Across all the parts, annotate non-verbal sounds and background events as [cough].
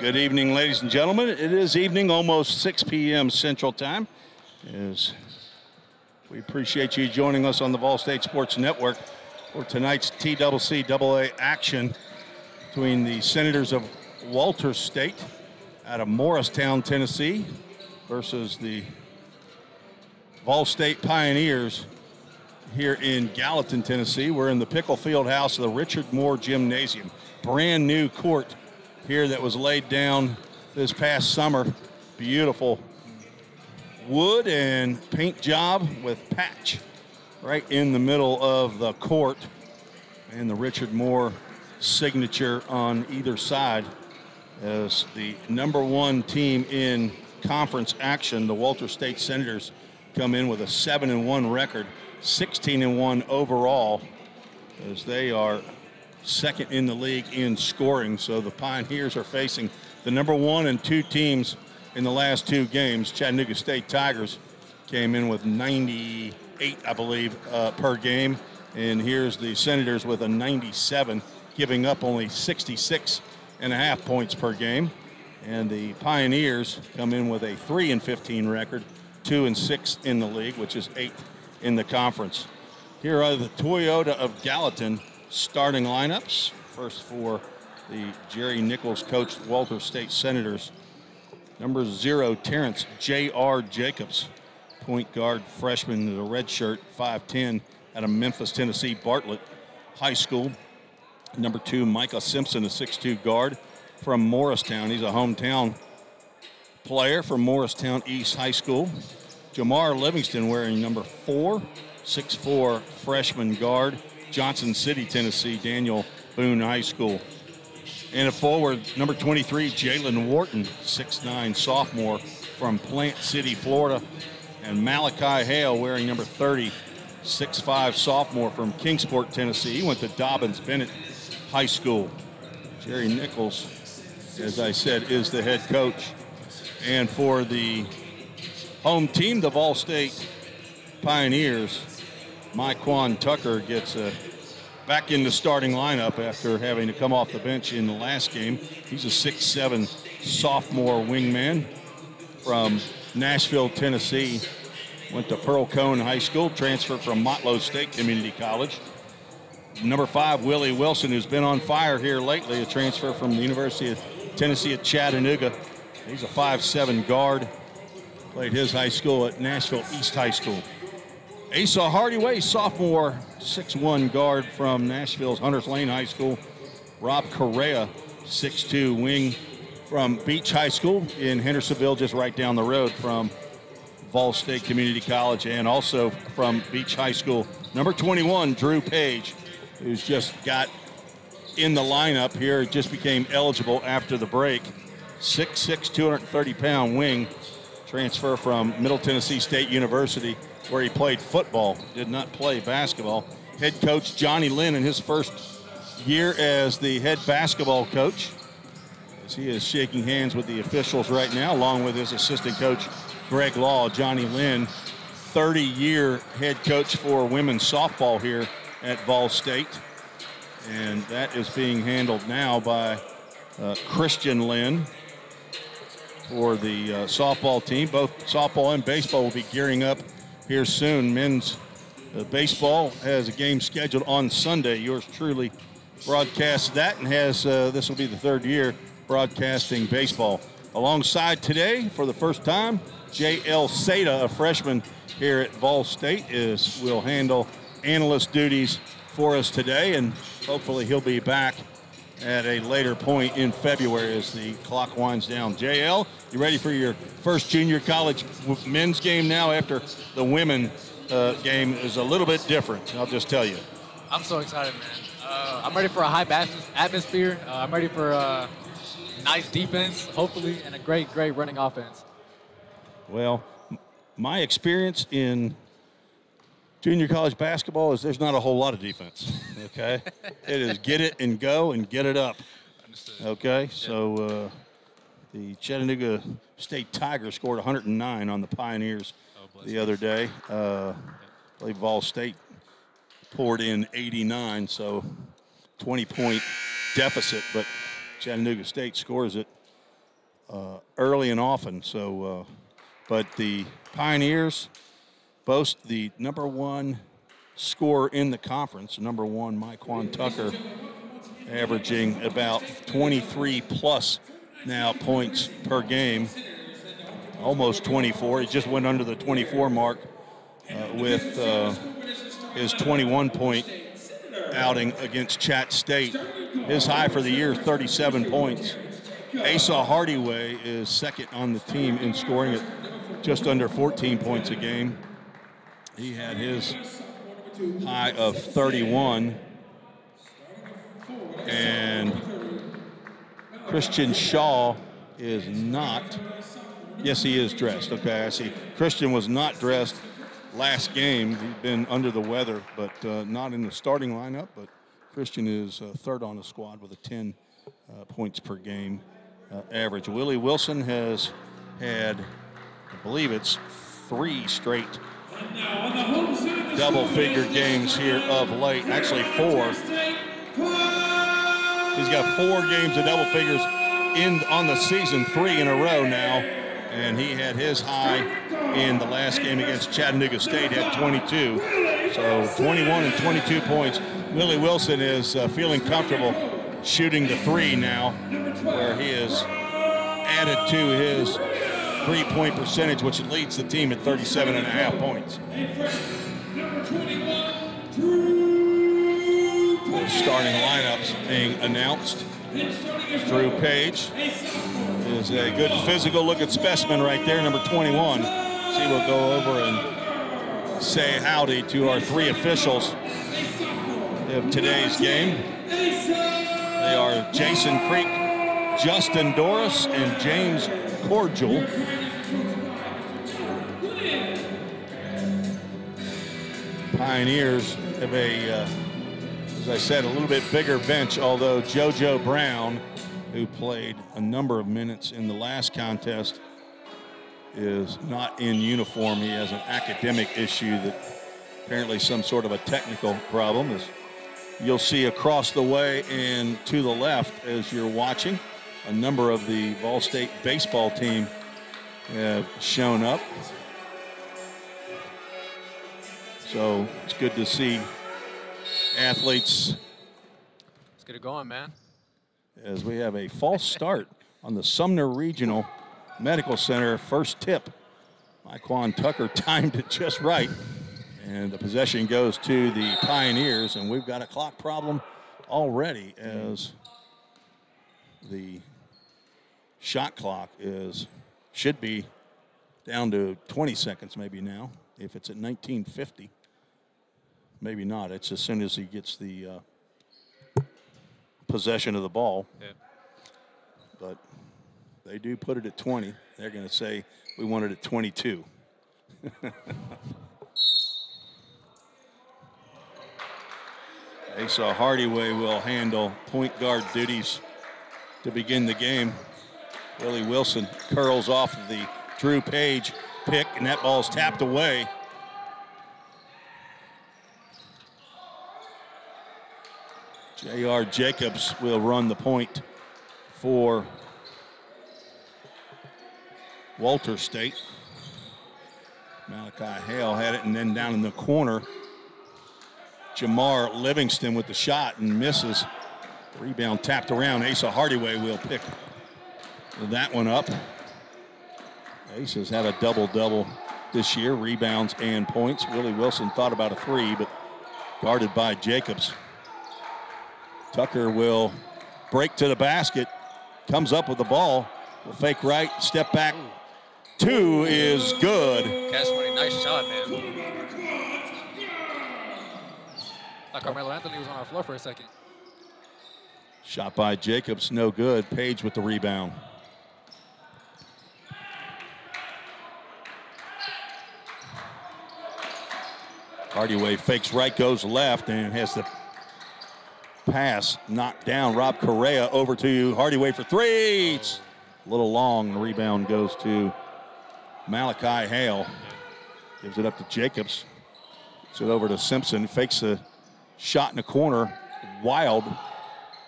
Good evening, ladies and gentlemen. It is evening, almost 6 p.m. Central Time. As we appreciate you joining us on the Vol State Sports Network for tonight's TCCAA action between the Senators of Walters State out of Morristown, Tennessee, versus the Vol State Pioneers here in Gallatin, Tennessee. We're in the Pickel Field House of the Richard Moore Gymnasium. Brand new court here that was laid down this past summer. Beautiful wood and paint job with patch right in the middle of the court and the Richard Moore signature on either side as the number one team in conference action. The Walters State Senators come in with a 7 and 1 record, 16 and 1 overall as they are second in the league in scoring. So the Pioneers are facing the number one and two teams in the last two games. Chattanooga State Tigers came in with 98, I believe, uh, per game. And here's the Senators with a 97, giving up only 66 and a half points per game. And the Pioneers come in with a 3 and 15 record, 2 and 6 in the league, which is 8th in the conference. Here are the Toyota of Gallatin starting lineups. First for the Jerry Nichols coached Walters State Senators. Number zero, Terrence J.R. Jacobs, point guard freshman, in the red shirt, 5'10 out of Memphis, Tennessee, Bartlett High School. Number two, Micah Simpson, a 6'2 guard from Morristown. He's a hometown player from Morristown East High School. Jamar Livingston wearing number four, 6'4 freshman guard Johnson City, Tennessee, Daniel Boone High School. And a forward, number 23, Jalen Wharton, 6'9 sophomore from Plant City, Florida. And Malachi Hale wearing number 30, 6'5 sophomore from Kingsport, Tennessee. He went to Dobyns-Bennett High School. Jerry Nichols, as I said, is the head coach. And for the home team, the Vol State Pioneers, Myquan Tucker gets a back in the starting lineup after having to come off the bench in the last game. He's a six-seven sophomore wingman from Nashville, Tennessee. Went to Pearl-Cohn High School, transferred from Motlow State Community College. Number five, Willie Wilson, who's been on fire here lately, a transfer from the University of Tennessee at Chattanooga. He's a five-seven guard. Played his high school at Nashville East High School. Asa Hardaway, sophomore, 6'1 guard from Nashville's Hunters Lane High School. Rob Correa, 6'2 wing from Beech High School in Hendersonville, just right down the road from Vol State Community College, and also from Beech High School. Number 21, Drew Page, who's just got in the lineup here, just became eligible after the break. 6'6, 230 pound wing, transfer from Middle Tennessee State University where he played football, did not play basketball. Head coach Johnny Lynn in his first year as the head basketball coach. As he is shaking hands with the officials right now, along with his assistant coach Greg Law. Johnny Lynn, 30 year head coach for women's softball here at Vol State. And that is being handled now by uh, Christian Lynn for the uh, softball team. Both softball and baseball will be gearing up here soon. Men's uh, baseball has a game scheduled on Sunday. Yours truly broadcasts that and has uh, this will be the third year broadcasting baseball. Alongside today, for the first time, J.L. Seda, a freshman here at Vol State, is will handle analyst duties for us today, and hopefully he'll be back at a later point in February as the clock winds down. JL, you ready for your first junior college men's game now after the women uh, game is a little bit different, I'll just tell you. I'm so excited, man. Uh, I'm ready for a high atmosphere. Uh, I'm ready for a nice defense, hopefully, and a great, great running offense. Well, my experience in junior college basketball is there's not a whole lot of defense. [laughs] Okay, it is get it and go and get it up. Understood. Okay, so uh, the Chattanooga State Tigers scored 109 on the Pioneers oh, the other day. Uh, I believe Vol State poured in 89, so 20 point deficit, but Chattanooga State scores it. uh, early and often. So, uh, but the Pioneers boast the number one score in the conference, number one, Mike Tucker, averaging about 23 plus now points per game, almost 24. He just went under the 24 mark uh, with uh, his 21 point outing against Chat State. His high for the year, 37 points. Asa Hardaway is second on the team in scoring at just under 14 points a game. He had his high of 31. And Christian Shaw is not. Yes, he is dressed. Okay, I see. Christian was not dressed last game. He'd been under the weather, but uh, not in the starting lineup. But Christian is uh, third on the squad with a 10 uh, points per game uh, average. Willie Wilson has had, I believe it's three straight double figure games here of late. Actually, four. He's got four games of double figures in on the season, three in a row now. And he had his high in the last game against Chattanooga State at 22. So 21 and 22 points. Willie Wilson is uh, feeling comfortable shooting the three now, where he has added to his three-point percentage, which leads the team at 37 and a half points. The starting lineups being announced. Drew Page is a good physical looking specimen right there, number 21. See, we'll go over and say howdy to our three officials of today's game. They are Jason Creek, Justin Doris, and James Cordial. Pioneers have a, uh, as I said, a little bit bigger bench, although JoJo Brown, who played a number of minutes in the last contest, is not in uniform. He has an academic issue that apparently some sort of a technical problem. As you'll see across the way and to the left as you're watching, a number of the Vol State baseball team have shown up. So it's good to see athletes. Let's get it going, man. As we have a false start on the Sumner Regional Medical Center first tip. Myquan Tucker [laughs] timed it just right. And the possession goes to the Pioneers, and we've got a clock problem already as the shot clock is should be down to 20 seconds maybe now. If it's at 1950, maybe not. It's as soon as he gets the uh, possession of the ball. Yeah. But they do put it at 20. They're going to say we want it at 22. [laughs] Asa Hardaway will handle point guard duties to begin the game. Willie Wilson curls off of the Drew Page pick, and that ball's tapped away. J.R. Jacobs will run the point for Walters State. Malachi Hale had it, and then down in the corner, Jamar Livingston with the shot and misses. Rebound tapped around. Asa Hardaway will pick that one up. Ace has had a double-double this year, rebounds and points. Willie Wilson thought about a three, but guarded by Jacobs. Tucker will break to the basket, comes up with the ball, will fake right, step back. Two is good. Nice shot, man. Like Carmelo Anthony was on our floor for a second. Shot by Jacobs, no good. Page with the rebound. Hardaway fakes right, goes left, and has the pass knocked down. Rob Correa over to Hardaway for three. It's a little long. The rebound goes to Malachi Hale. Gives it up to Jacobs. Gives it over to Simpson. Fakes a shot in the corner. Wild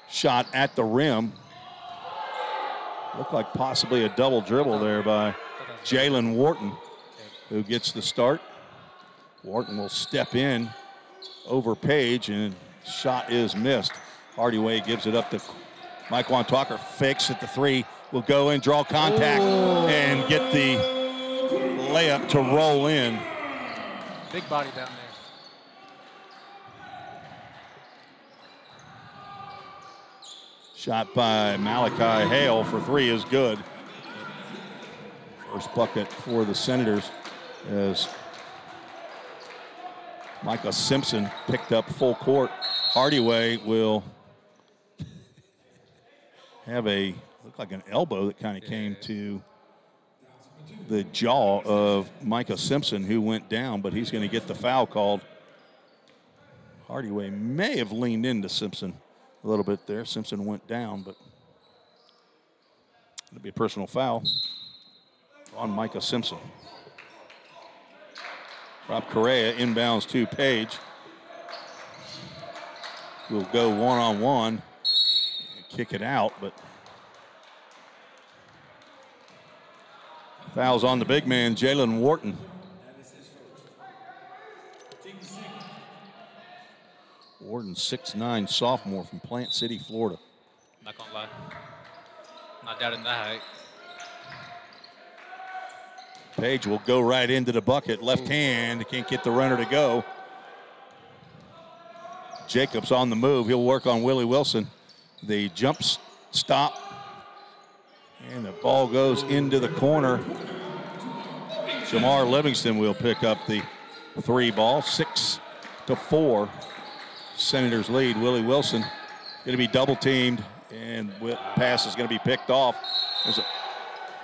shot at the rim. Looked like possibly a double dribble there by Jalen Wharton, who gets the start. Wharton will step in over Page, and shot is missed. Hardaway gives it up to Mike Tucker. Fakes at the three. Will go in, draw contact, Ooh. and get the layup to roll in. Big body down there. Shot by Malachi Hale for three is good. First bucket for the Senators as Micah Simpson picked up full court. Hardaway will have a look like an elbow that kind of came to the jaw of Micah Simpson, who went down, but he's going to get the foul called. Hardaway may have leaned into Simpson a little bit there. Simpson went down, but it'll be a personal foul on Micah Simpson. Rob Correa inbounds to Page. We'll go one on one, and kick it out, but fouls on the big man, Jalen Wharton. Wharton, 6'9 sophomore from Plant City, Florida. Not gonna lie. Not doubting that height. Page will go right into the bucket. Left hand, can't get the runner to go. Jacobs on the move. He'll work on Willie Wilson. The jump stop. And the ball goes into the corner. Jamar Livingston will pick up the three ball. Six to four. Senators lead. Willie Wilson going to be double teamed, and pass is going to be picked off. There's a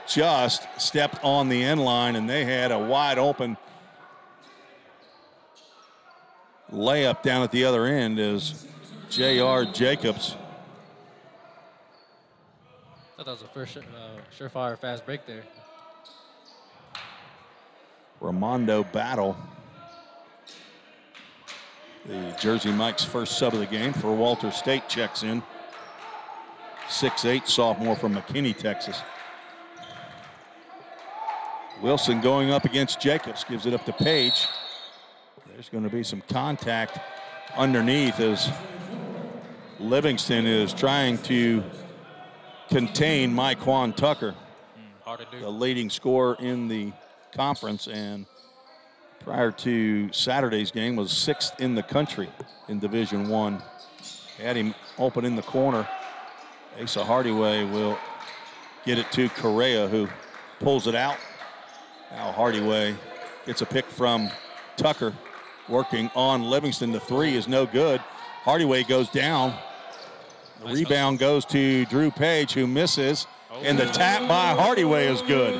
just stepped on the end line, and they had a wide open layup down at the other end is J.R. Jacobs. I thought that was a first uh, surefire fast break there. Ramondo Battle. The Jersey Mike's first sub of the game for Walters State checks in. 6'8 sophomore from McKinney, Texas. Wilson going up against Jacobs, gives it up to Page. There's going to be some contact underneath as Livingston is trying to contain Myquan Tucker, mm, the leading scorer in the conference, and prior to Saturday's game was sixth in the country in Division One. Had him open in the corner. Asa Hardaway will get it to Correa, who pulls it out now Hardaway gets a pick from Tucker. Working on Livingston. The three is no good. Hardaway goes down. The nice rebound goes to Drew Page, who misses. Oh. And the tap by Hardaway is good.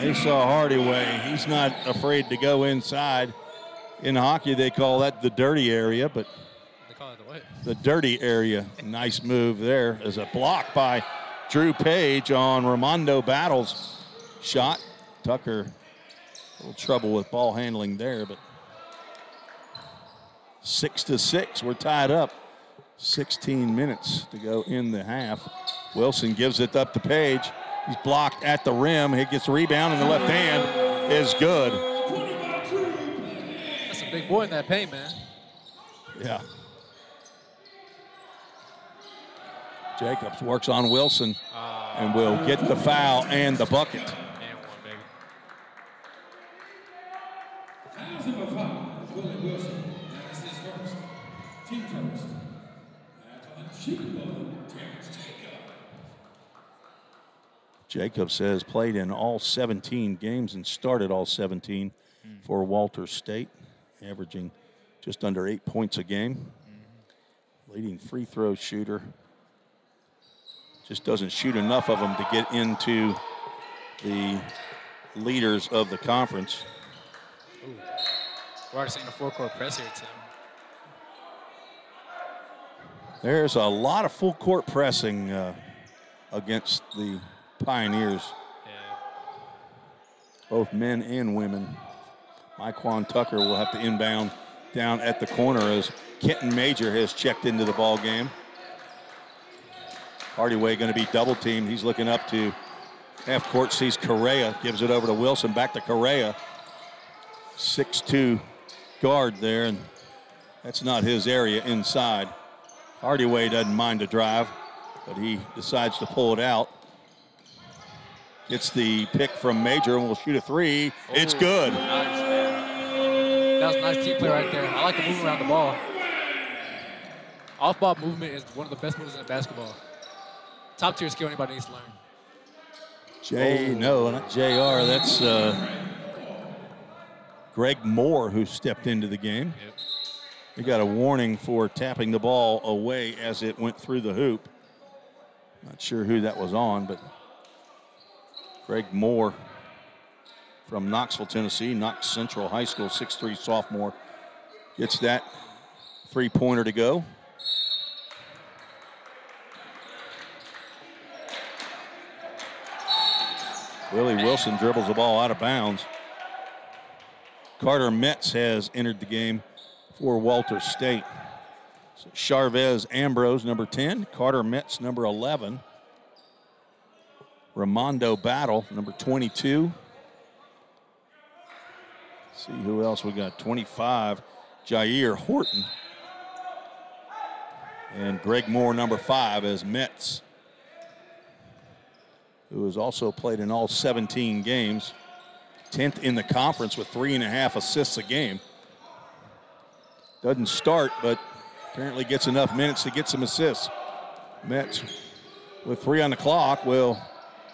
They saw Hardaway. He's not afraid to go inside. In hockey, they call that the dirty area, but they call it the what? The dirty area. nice move there as a block by Drew Page on Ramondo Battles. Shot Tucker, a little trouble with ball handling there, but six to six, we're tied up. 16 minutes to go in the half. Wilson gives it up to Page. He's blocked at the rim. He gets a rebound in the left hand. Is good. That's a big boy in that paint, man. Yeah. Jacobs works on Wilson and will get the foul and the bucket. Jacobs has played in all 17 games and started all 17 mm. for Walters State, averaging just under eight points a game. Mm-hmm. Leading free throw shooter. Just doesn't shoot enough of them to get into the leaders of the conference. Ooh. We're already seeing a full court press here, Tim. There's a lot of full court pressing uh, against the Pioneers. Yeah. Both men and women. Myquan Tucker will have to inbound down at the corner as Kenton Major has checked into the ball game. Hardaway going to be double teamed. He's looking up to half court, sees Correa, gives it over to Wilson, back to Correa. 6'2 guard there, and that's not his area inside. Hardaway doesn't mind the drive, but he decides to pull it out. Gets the pick from Major and will shoot a three. it's good. Nice. That was a nice team play right there. I like the move around the ball. Off-ball movement is one of the best moves in basketball. Top tier skill anybody needs to learn. J, no, not JR. That's uh, Greg Moore who stepped into the game. Yep. He got a warning for tapping the ball away as it went through the hoop. Not sure who that was on, but Greg Moore from Knoxville, Tennessee, Knox Central High School, 6'3 sophomore, gets that three pointer to go. Willie Wilson dribbles the ball out of bounds. Carter Metz has entered the game for Walter State. So Charvez Ambrose, number 10. Carter Metz, number 11. Ramondo Battle, number 22. See who else we got. 25, Jair Horton. And Greg Moore, number five, as Metz, who has also played in all 17 games. 10th in the conference with three and a half assists a game. Doesn't start, but apparently gets enough minutes to get some assists. Metz, with three on the clock, will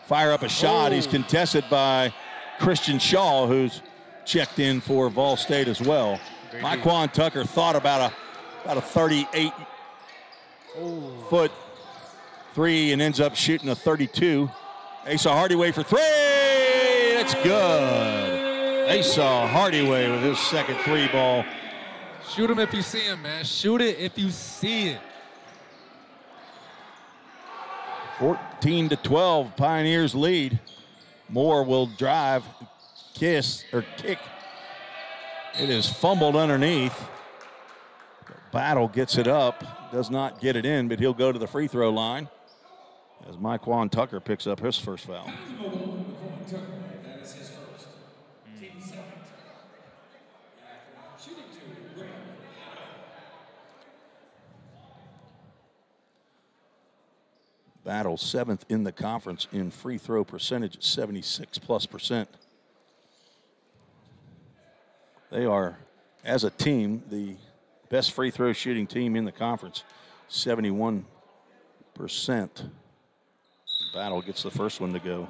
fire up a shot. He's Oh. contested by Christian Shaw, who's checked in for Vol State as well. Great Mike D. Quan Tucker thought about a about a 38 Oh, foot three and ends up shooting a 32. Asa Hardaway for three. That's good. Asa Hardaway with his second three ball. shoot him if you see him, man. Shoot it if you see it. 14 to 12, Pioneers lead. Moore will drive, kiss, or kick. It is fumbled underneath. Battle gets it up, does not get it in, but he'll go to the free throw line as Myquan Tucker picks up his first foul. Battle seventh in the conference in free throw percentage at 76 plus percent. They are, as a team, the best free throw shooting team in the conference, 71 percent. Battle gets the first one to go.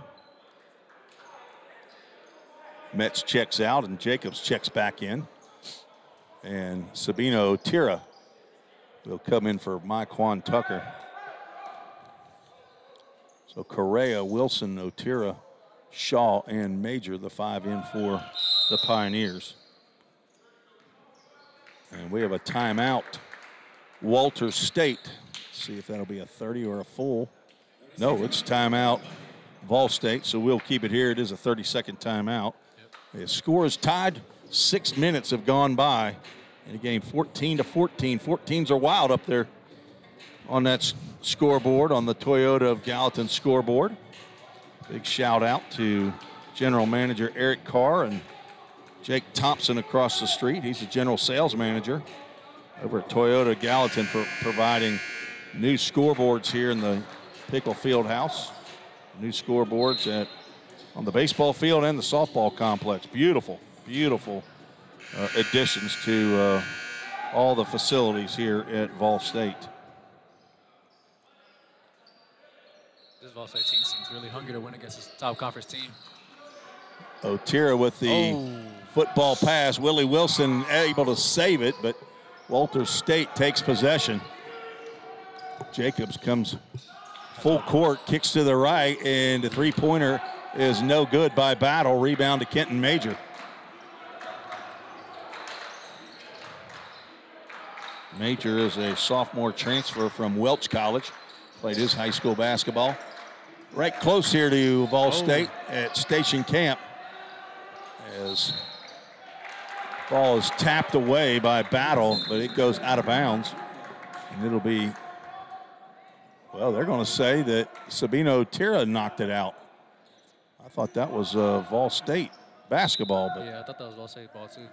Metz checks out and Jacobs checks back in. And Sabino Tira will come in for Myquan Tucker. So Correa, Wilson, Otira, Shaw, and Major, the five in for the Pioneers. And we have a timeout. Walters State. See if that'll be a 30 or a full. No, it's timeout. Vol State, so we'll keep it here. It is a 30 second timeout. The score is tied. Six minutes have gone by And a game 14 to 14. 14s are wild up there on that scoreboard, on the Toyota of Gallatin scoreboard. Big shout out to General Manager Eric Carr and Jake Thompson across the street. He's the General Sales Manager over at Toyota Gallatin for providing new scoreboards here in the Pickel Field House. New scoreboards at on the baseball field and the softball complex. Beautiful, beautiful uh, additions to uh, all the facilities here at Vol State. Vol State team seems really hungry to win against this top conference team. Otira with the Oh. football pass. Willie Wilson able to save it, but Walters State takes possession. Jacobs comes full court, kicks to the right, and the three pointer is no good by Battle. Rebound to Kenton Major. Major is a sophomore transfer from Welch College, played his high school basketball. Right close here to Vol State at Station Camp as ball is tapped away by Battle, but it goes out of bounds. And it'll be Well, they're going to say that Sabino Tira knocked it out. I thought that was uh, Vol State basketball, but Yeah, I thought that was Vol State ball too.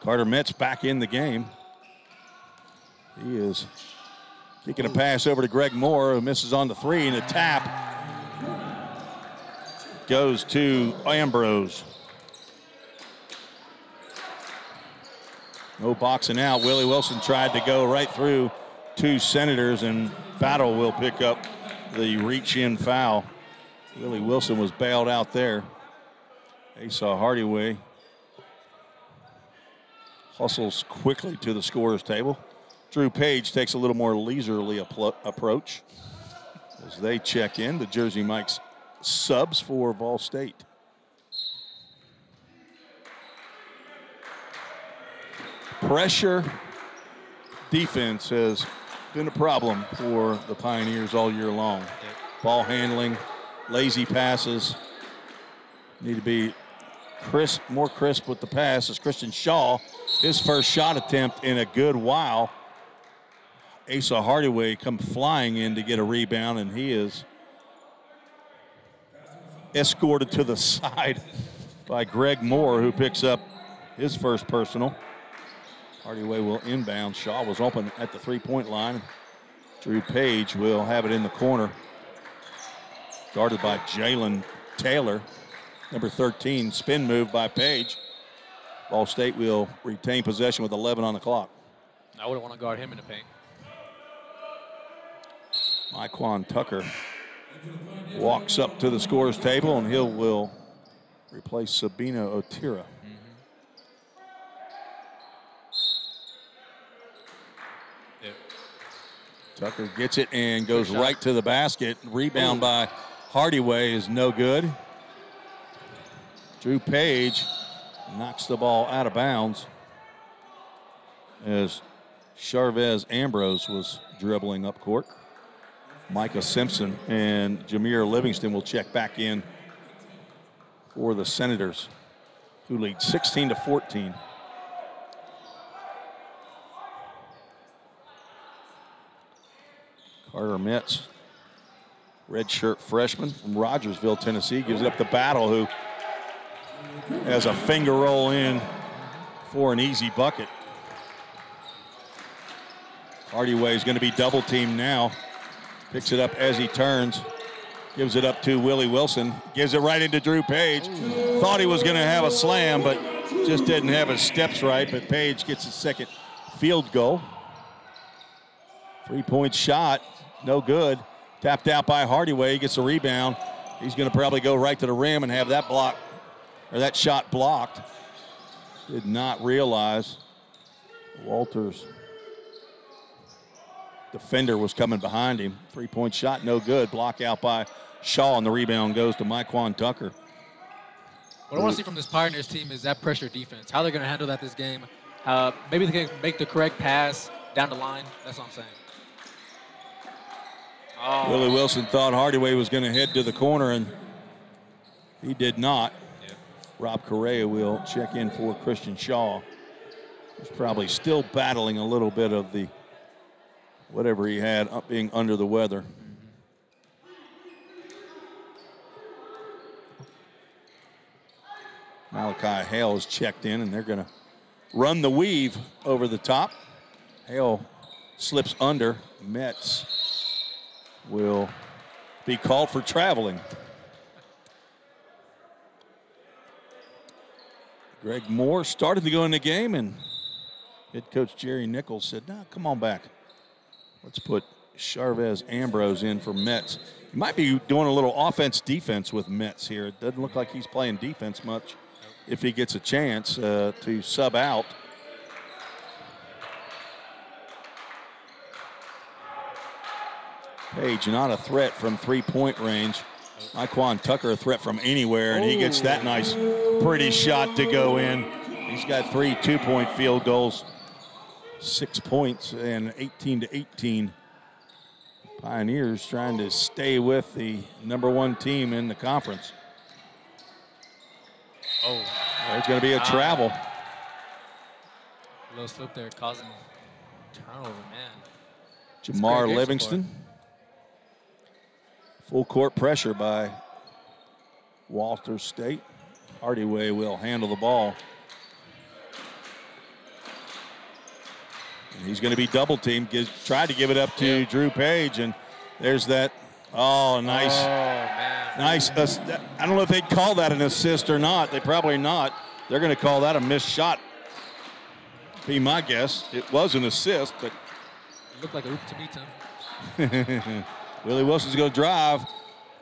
Carter Metz back in the game. He is kicking a pass over to Greg Moore, who misses on the three, and a tap goes to Ambrose. No boxing out. Willie Wilson tried to go right through two Senators, and Battle will pick up the reach in foul. Willie Wilson was bailed out there. Asa Hardaway hustles quickly to the scorer's table. Drew Page takes a little more leisurely appro- approach as they check in. The Jersey Mike's subs for Vol State. Pressure defense has been a problem for the Pioneers all year long. Ball handling, lazy passes. Need to be crisp, more crisp with the pass as Christian Shaw, his first shot attempt in a good while. Asa Hardaway come flying in to get a rebound, and he is escorted to the [laughs] side by Greg Moore, who picks up his first personal. Hardaway will inbound. Shaw was open at the three-point line. Drew Page will have it in the corner. Guarded by Jalen Taylor. Number 13, spin move by Page. Vol State will retain possession with 11 on the clock. I wouldn't want to guard him in the paint. Myquan Tucker walks up to the scorer's table and he will replace Sabino Otira. Yeah. Tucker gets it and goes right to the basket. Rebound by Hardaway is no good. Drew Page knocks the ball out of bounds as Charvez Ambrose was dribbling up court. Micah Simpson and Jameer Livingston will check back in for the Senators, who lead 16 to 14. Carter Metz, redshirt freshman from Rogersville, Tennessee, gives it up to Battle, who has a finger roll in for an easy bucket. Hardaway is going to be double teamed now. Picks it up as he turns. Gives it up to Willie Wilson. Gives it right into Drew Page. Thought he was going to have a slam, but just didn't have his steps right. But Page gets his second field goal. Three point shot, no good. Tapped out by Hardaway. He gets a rebound. He's going to probably go right to the rim and have that block or that shot blocked. Did not realize Walters defender was coming behind him. Three point shot, no good. Block out by Shaw, and the rebound goes to Myquan Tucker. What I want to see from this Pioneers team is that pressure defense. How they're going to handle that this game. Uh, maybe they can make the correct pass down the line. That's what I'm saying. Oh, Willie Wilson thought Hardaway was going to head to the corner, and he did not. yeah. Rob Correa will check in for Christian Shaw. He's probably still battling a little bit of the whatever he had being under the weather. Malachi Hale is checked in, and they're going to run the weave over the top. Hale slips under. Metz will be called for traveling. Greg Moore started to go in the game, and head coach Jerry Nichols said, "No, come on back. Let's put Charvez Ambrose in for Metz. He might be doing a little offense defense with Metz here. It doesn't look like he's playing defense much if he gets a chance uh, to sub out. Page not a threat from three-point range. Myquan Tucker a threat from anywhere, and he gets that nice, pretty shot to go in. He's got three two-point field goals, six points, and 18 to 18. Pioneers trying to stay with the number one team in the conference. Oh, There's going to be a travel. little slip there, causing Turnover, man. Jamar great game so Livingston. Full court pressure by Walters State. Hardaway will handle the ball. And he's going to be double teamed. Gives, tried to give it up to Yeah. Drew Page, and there's that. Oh, nice. Oh, man. Nice. ass- I don't know if they'd call that an assist or not. They probably not. They're going to call that a missed shot. Be my guess. It was an assist, but It looked like a oop to me, Tim. [laughs] Willie Wilson's going to drive,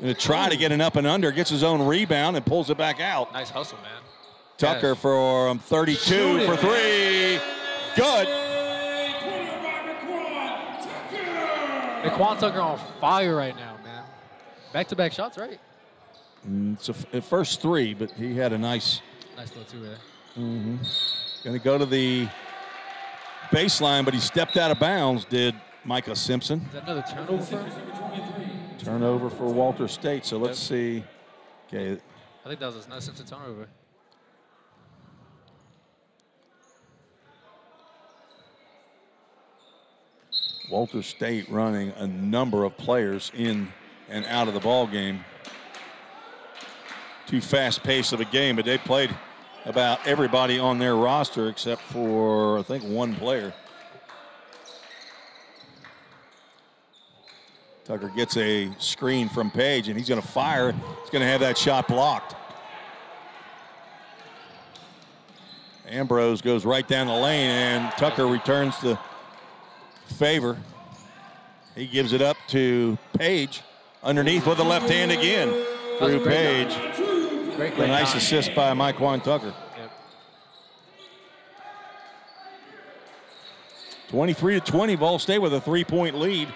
going to try to get an up and under, gets his own rebound and pulls it back out. Nice hustle, man. Tucker Yes. for um, 32 Shoot for three. Good. Daquan Tucker on fire right now, man. Back-to-back shots, right? Mm, It's a f- a first three, but he had a nice. Nice little two there. Going to go to the baseline, but he stepped out of bounds. Did Micah Simpson? Is that another turnover for? Turnover for Walters State. So let's see. Okay, I think that was another Simpson turnover. Walters State running a number of players in and out of the ball game. Too fast pace of a game, but they played about everybody on their roster except for I think one player. Tucker gets a screen from Page and he's going to fire. He's going to have that shot blocked. Ambrose goes right down the lane and Tucker returns the favor. He gives it up to Page underneath with the left hand again. Through great Page. Great, A great nice assist by Myquan Tucker. Yep. 23 to 20, Vol State with a three point lead.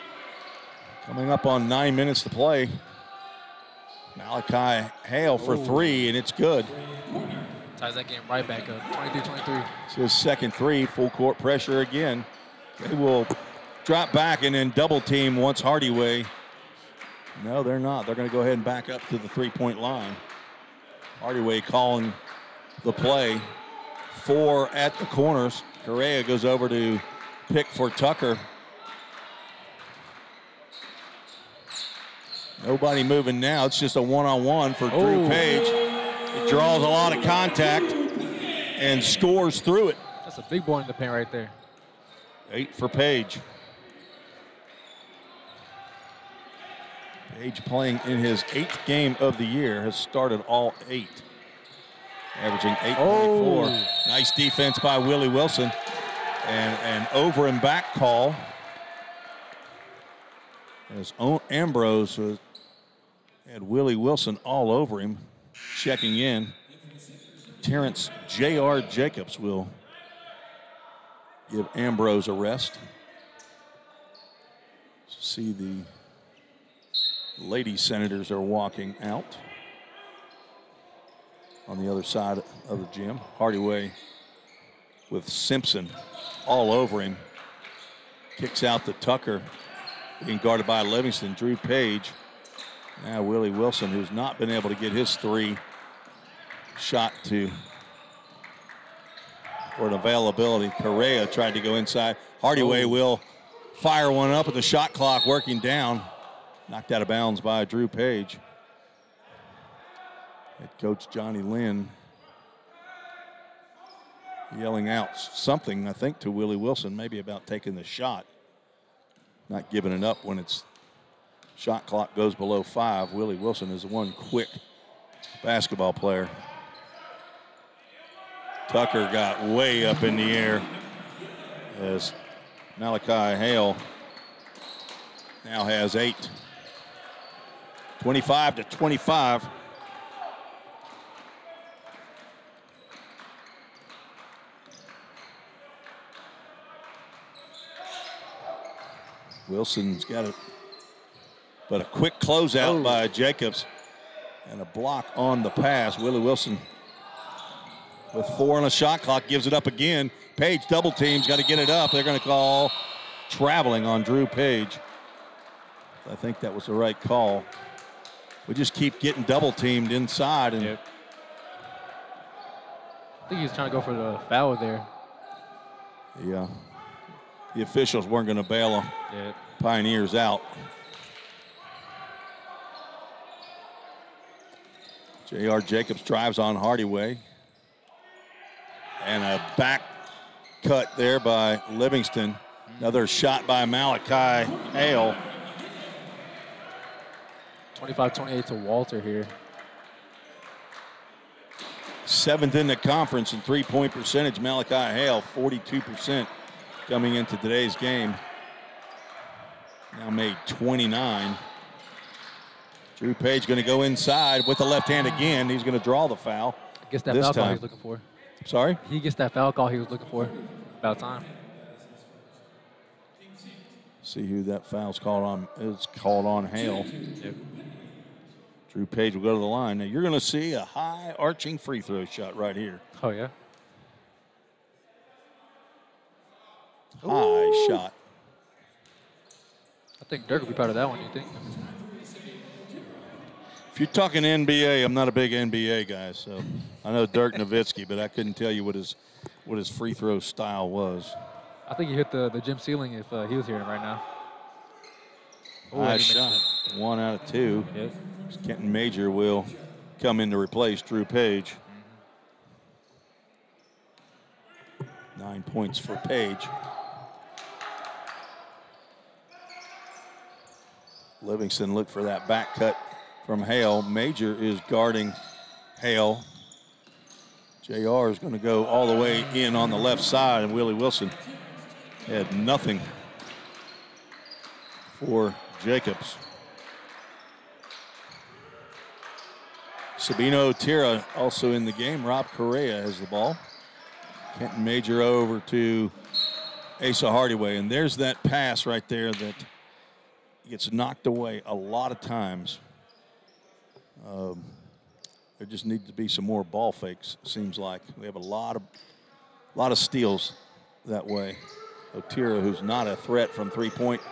Coming up on nine minutes to play. Malachi Hale for Ooh. three, and it's good. Ties that game right back up. 23-23. It's his second three, full court pressure again. They will drop back and then double team once Hardaway. No, they're not. They're going to go ahead and back up to the three point line. Hardaway calling the play. Four at the corners. Correa goes over to pick for Tucker. Nobody moving now. It's just a one on one for Drew Oh. Page. It draws a lot of contact and scores through it. That's a big boy in the paint right there. Eight for Page. Page playing in his eighth game of the year has started all eight. Averaging 8.4. Oh. Nice defense by Willie Wilson. And an over and back call. As O- Ambrose uh, had Willie Wilson all over him, checking in. Terrence J.R. Jacobs will give Ambrose a rest. See the lady senators are walking out on the other side of the gym. Hardaway with Simpson all over him. Kicks out to Tucker, being guarded by Livingston. Drew Page. Now Willie Wilson, who's not been able to get his three shot to or an availability. Correa tried to go inside. Hardaway Oh. will fire one up with the shot clock working down. Knocked out of bounds by Drew Page. Head coach Johnny Lynn yelling out something, I think, to Willie Wilson, maybe about taking the shot. Not giving it up when it's shot clock goes below five. Willie Wilson is one quick basketball player. Tucker got way up in the air as Malachi Hale now has eight. 25 to 25. Wilson's got it, but a quick closeout Oh. by Jacobs and a block on the pass. Willie Wilson with four on a shot clock gives it up again. Page double teams, got to get it up. They're going to call traveling on Drew Page. I think that was the right call. We just keep getting double teamed inside, and Yep. I think he was trying to go for the foul there. yeah, the officials weren't going to bail them Yeah. Pioneers out. J.R. Jacobs drives on Hardaway. And a back cut there by Livingston. Another shot by Malachi Hale. 25-28 to Walter here. Seventh in the conference in three point percentage. Malachi Hale, 42% coming into today's game. Now made 29. Drew Page going to go inside with the left hand again. He's going to draw the foul. Gets that This foul time. was looking for. Sorry? He gets that foul call he was looking for. About time. See who that foul's called on. It's called on Hale. Yep. Drew Page will go to the line. Now you're going to see a high arching free throw shot right here. Oh yeah. High shot. I think Dirk will be proud of that one. You think? If you're talking NBA, I'm not a big NBA guy, so I know Dirk [laughs] Nowitzki, but I couldn't tell you what his what his free throw style was. I think he hit the, the gym ceiling if uh, he was here right now. Ooh, Nice he missed shot. One out of two. it. Yep. Kenton Major will come in to replace Drew Page. Nine points for Page. Livingston looked for that back cut from Hale. Major is guarding Hale. JR is going to go all the way in on the left side, and Willie Wilson had nothing for Jacobs. Sabino Otira also in the game. Rob Correa has the ball. Kenton Major over to Asa Hardaway. And there's that pass right there that gets knocked away a lot of times. Um, there just needs to be some more ball fakes, seems like. We have a lot of a lot of steals that way. Otira, who's not a threat from three-point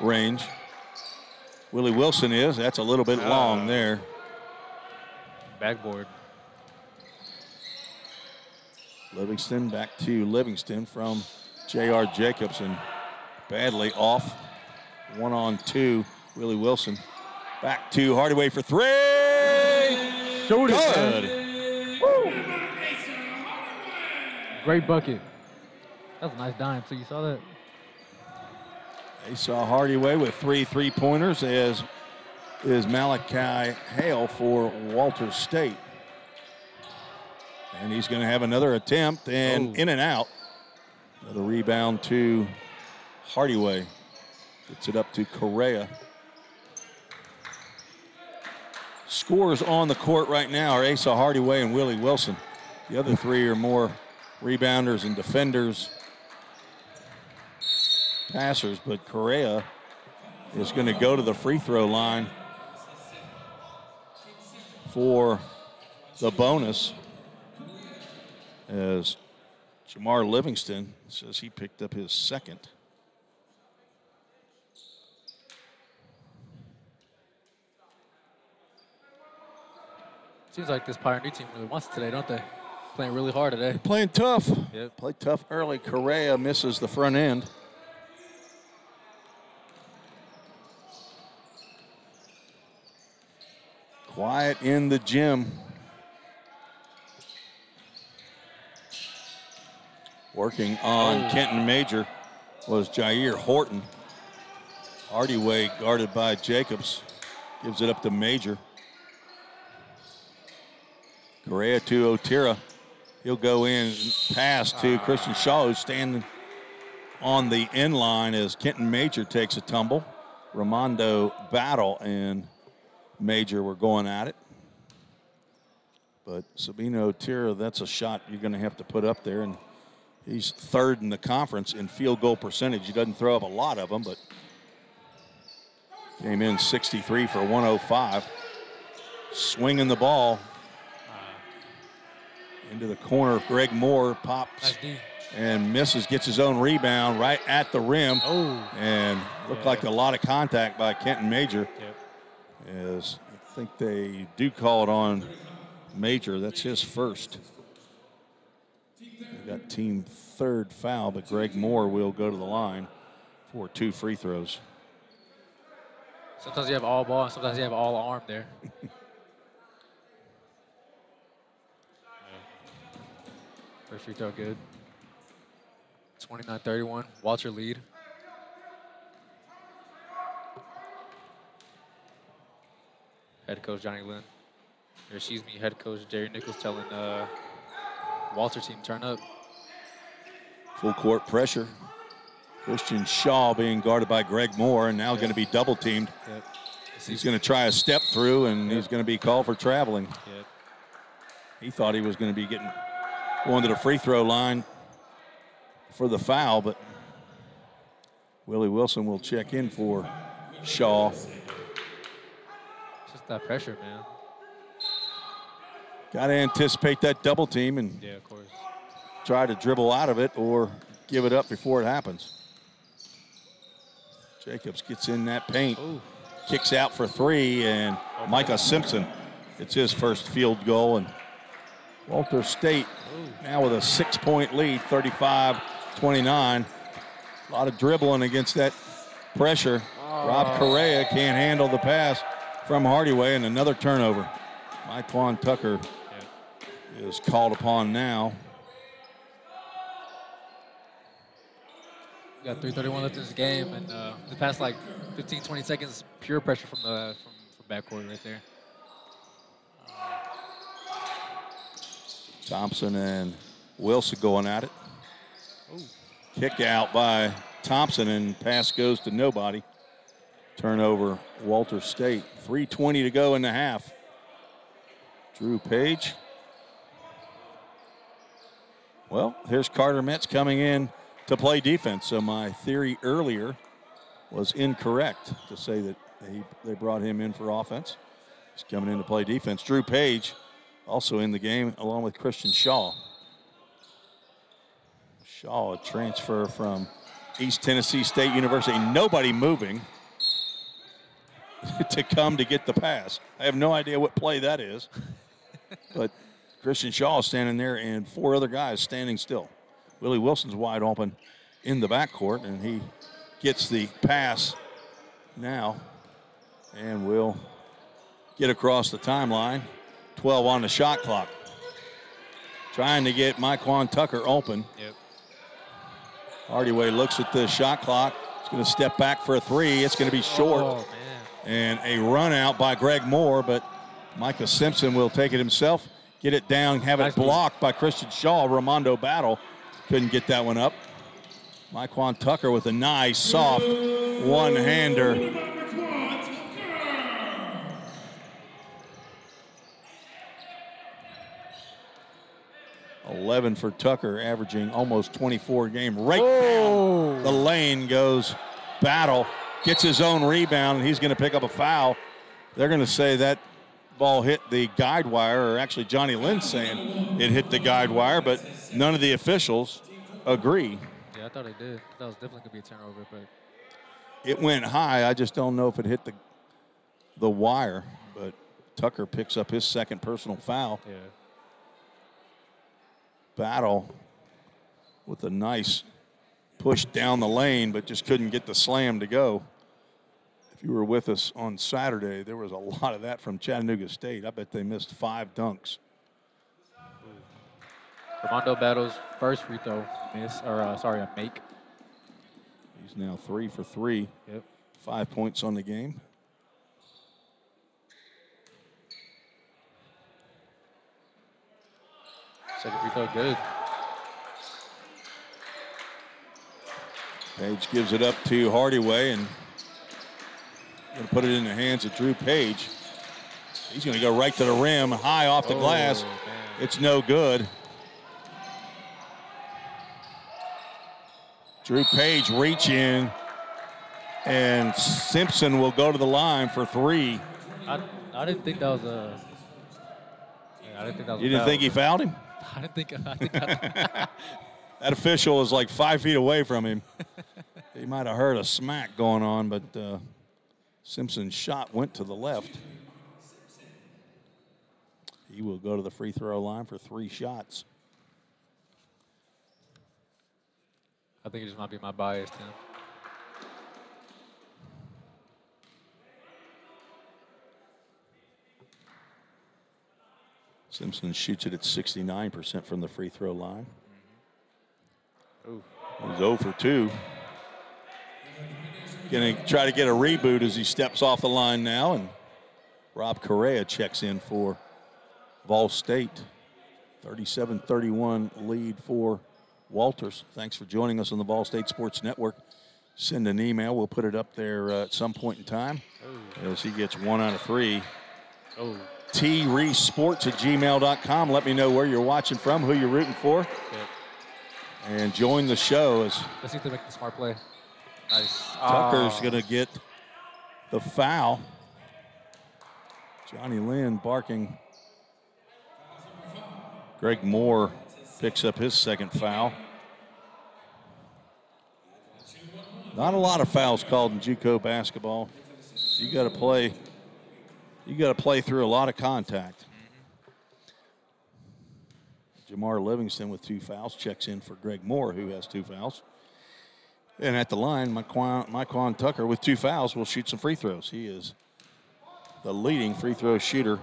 range. Willie Wilson is. That's a little bit long there. Backboard. Livingston back to Livingston from J.R. Jacobson. Badly off. One on two. Willie Wilson. Back to Hardaway for three. Showed it. Good. man. Great bucket. That was a nice dime too. You saw that? They saw Hardaway with three three pointers as is Malachi Hale for Walters State. And he's going to have another attempt and Oh. in and out. Another rebound to Hardaway. Gets it up to Correa. Scores on the court right now are Asa Hardaway and Willie Wilson. The other three are more rebounders and defenders, passers, but Correa is going to go to the free throw line for the bonus as Jamar Livingston says he picked up his second. Seems like this Pioneer team really wants it today, don't they? Playing really hard today. Playing tough. Yep. Play tough early. Correa misses the front end. Quiet in the gym. Working on Oh. Kenton Major was Jair Horton. Hardaway guarded by Jacobs. Gives it up to Major. Correa to Otira. He'll go in pass to Christian Shaw, who's standing on the end line as Kenton Major takes a tumble. Ramondo Battle and Major were going at it. But Sabino Otira, that's a shot you're going to have to put up there. And he's third in the conference in field goal percentage. He doesn't throw up a lot of them, but came in 63 for 105. Swinging the ball into the corner. Greg Moore pops Nice and misses, gets his own rebound right at the rim. Oh. And looked Yeah. like a lot of contact by Kenton Major. Yep. As I think they do call it on Major. That's his first. They got team third foul, but Greg Moore will go to the line for two free throws. Sometimes you have all ball, and sometimes you have all arm there. [laughs] First free throw good. 29-31, Walter lead. Head coach Johnny Lynn, or excuse me, head coach Jerry Nichols telling uh, Walter team turn up. Full court pressure. Christian Shaw being guarded by Greg Moore and now going to be double teamed. Yep. He's going to try a step through and he's going to be called for traveling. Yep. He thought he was going to be getting going to the free throw line for the foul, but Willie Wilson will check in for Shaw. Just that pressure, man. Got to anticipate that double team and Yeah, of course. try to dribble out of it or give it up before it happens. Jacobs gets in that paint, Ooh. kicks out for three, and Micah Simpson, it's his first field goal. And Walters State now with a six point lead, 35 29. A lot of dribbling against that pressure. Rob Correa can't handle the pass from Hardaway, and another turnover. Myquan Tucker is called upon now. We got 3:31 left in this game, and uh, the past like 15, 20 seconds, pure pressure from the from, from backcourt right there. Thompson and Wilson going at it. Kick out by Thompson and pass goes to nobody. Turnover Walters State. 3.20 to go in the half. Drew Page. Well, here's Carter Metz coming in to play defense. So my theory earlier was incorrect to say that they, they brought him in for offense. He's coming in to play defense. Drew Page also in the game along with Christian Shaw. Shaw, a transfer from East Tennessee State University. Nobody moving [laughs] to come to get the pass. I have no idea what play that is. [laughs] but Christian Shaw is standing there and four other guys standing still. Willie Wilson's wide open in the backcourt, and he gets the pass now and will get across the timeline. 12 on the shot clock. Trying to get Myquan Tucker open. Yep. Hardaway looks at the shot clock. He's going to step back for a three. It's going to be short. Oh, and a run out by Greg Moore, but Micah Simpson will take it himself, get it down, have it blocked move. by Christian Shaw. Ramondo Battle couldn't get that one up. Myquan Tucker with a nice, soft one-hander 11 for Tucker, averaging almost 24 game. Right Whoa. down the lane goes Battle, gets his own rebound, and he's going to pick up a foul. They're going to say that ball hit the guide wire, or actually Johnny Lynn saying it hit the guide wire, but none of the officials agree. Yeah, I thought it did. That was definitely going to be a turnover, but it went high. I just don't know if it hit the the wire, but Tucker picks up his second personal foul. Yeah. Battle with a nice push down the lane, but just couldn't get the slam to go. If you were with us on Saturday, there was a lot of that from Chattanooga State. I bet they missed five dunks. Armando Battles first free throw miss, or uh, sorry, a make. He's now three for three, Yep. five points on the game. Second free throw good. Page gives it up to Hardaway and to put it in the hands of Drew Page. He's going to go right to the rim, high off the Oh, glass. man. It's no good. Drew Page reach in, and Simpson will go to the line for three. I, I didn't think that was a. Didn't think that was. You didn't think he fouled him? I didn't think. I think. I, [laughs] That official was like five feet away from him. he might have heard a smack going on, but uh, Simpson's shot went to the left. He will go to the free throw line for three shots. I think it just might be my bias, Tim. Simpson shoots it at 69% from the free throw line. Ooh. He's 0 for 2. Going to try to get a reboot as he steps off the line now. And Rob Correa checks in for Vol State. 37 31 lead for Walters. Thanks for joining us on the Vol State Sports Network. Send an email. We'll put it up there uh, at some point in time Oh. as he gets one out of three. Oh. Tresports at gmail.com. Let me know where you're watching from, who you're rooting for, and join the show as Let's see if they make the smart play. Nice. Tucker's ah. Oh. going to get the foul. Johnny Lynn barking. Greg Moore picks up his second foul. Not a lot of fouls called in JUCO basketball. You got to play. You got to play through a lot of contact. Mm-hmm. Jamar Livingston with two fouls checks in for Greg Moore, who has two fouls. And at the line, Myquan, Myquan Tucker with two fouls will shoot some free throws. He is the leading free throw shooter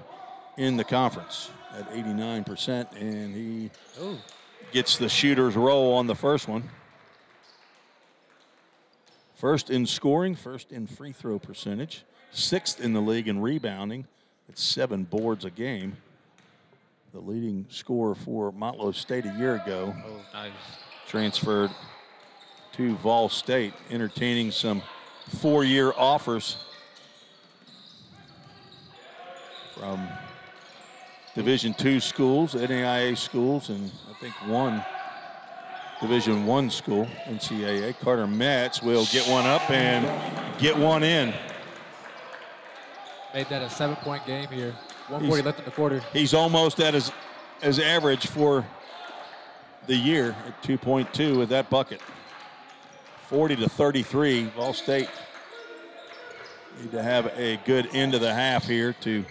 in the conference at 89%, and he Ooh. gets the shooter's roll on the first one. First in scoring, first in free throw percentage, sixth in the league in rebounding. at seven boards a game. The leading scorer for Motlow State a year ago Oh, nice. transferred to Vol State, entertaining some four-year offers from Division two schools, NAIA schools, and I think one Division one school, NCAA. Carter Metz will get one up and get one in. Made that a seven-point game here. 140 He's- left in the quarter. He's almost at his, his average for the year at 2.2 with that bucket. 40 to 33. Vol State need to have a good end of the half here to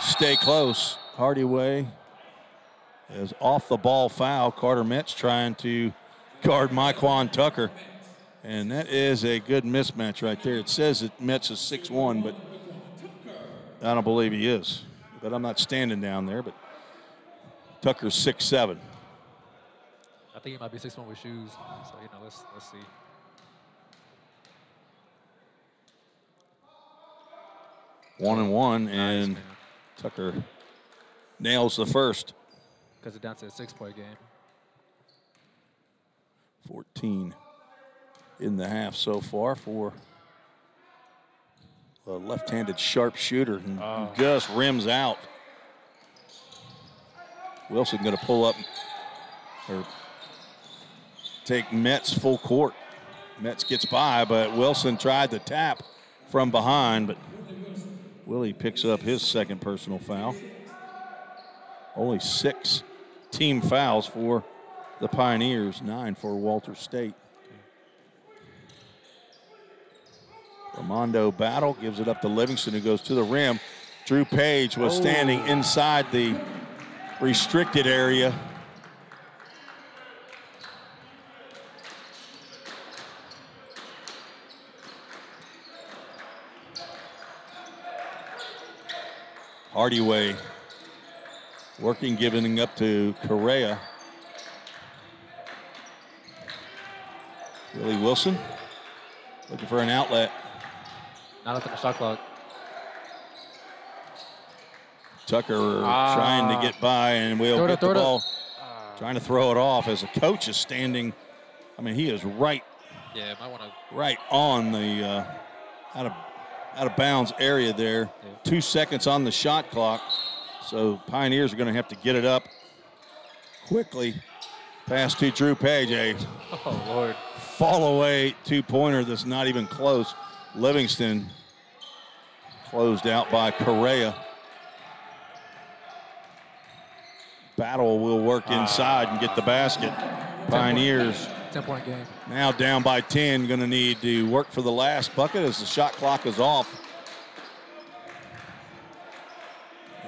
stay close. Hardaway is off the ball foul. Carter Metz trying to guard Myquan Tucker. And that is a good mismatch right there. It says that Metz is 6'1, but I don't believe he is. But I'm not standing down there, but Tucker's six seven. I think he might be six one with shoes. So you know, let's let's see. One and one, Nice, and man. Tucker nails the first. Because it's down to a six-point game. 14 in the half so far for a left-handed sharpshooter and Oh. just rims out. Wilson going to pull up or take Metz full court. Metz gets by, but Wilson tried to tap from behind, but Willie picks up his second personal foul. Only six team fouls for the Pioneers, nine for Walters State. Ramondo Battle gives it up to Livingston, who goes to the rim. Drew Page was Oh. standing inside the restricted area. Hardaway working, giving up to Correa. Willie Wilson looking for an outlet. Not up in the shot clock. Tucker Ah. trying to get by, and we'll Throw get up, the throw it ball. Trying to throw it off as the coach is standing. I mean, he is right, Yeah, might want to. right on the uh, out of out of bounds area there. Yeah. Two seconds on the shot clock, so Pioneers are going to have to get it up quickly. Pass to Drew Page, a Oh Lord. fall away two pointer that's not even close. Livingston closed out by Correa. Battle will work ah. inside and get the basket. Pioneers Ten-point game. now down by 10, going to need to work for the last bucket as the shot clock is off.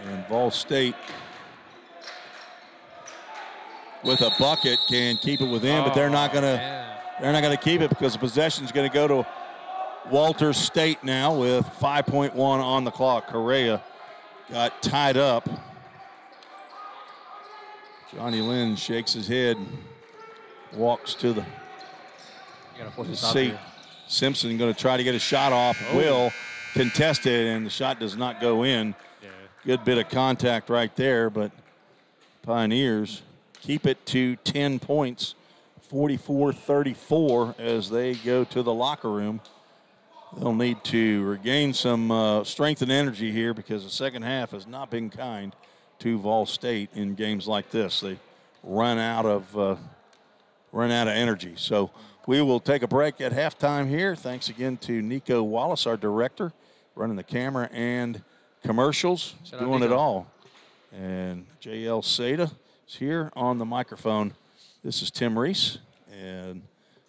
And Vol State with a bucket can keep it within, but they're not oh, going to they're not going to keep it because the possession is going to go to Walters State now with 5.1 on the clock. Correa got tied up. Johnny Lynn shakes his head, walks to the, the seat. Simpson going to try to get a shot off. Oh. Will contested, and the shot does not go in. Yeah. Good bit of contact right there, but Pioneers keep it to 10 points, 44 34 as they go to the locker room. They'll need to regain some uh, strength and energy here because the second half has not been kind to Vol State in games like this. They run out of uh, run out of energy. So we will take a break at halftime here. Thanks again to Nico Wallace, our director, running the camera and commercials, Shout doing it all. And JL Seda is here on the microphone. This is Tim Reese, and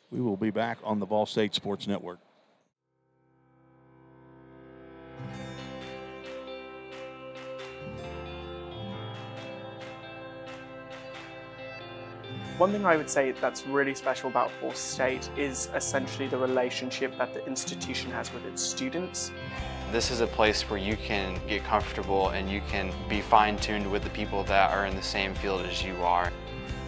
we will be back on the Vol State Sports Network. One thing I would say that's really special about Vol State is essentially the relationship that the institution has with its students. This is a place where you can get comfortable and you can be fine-tuned with the people that are in the same field as you are.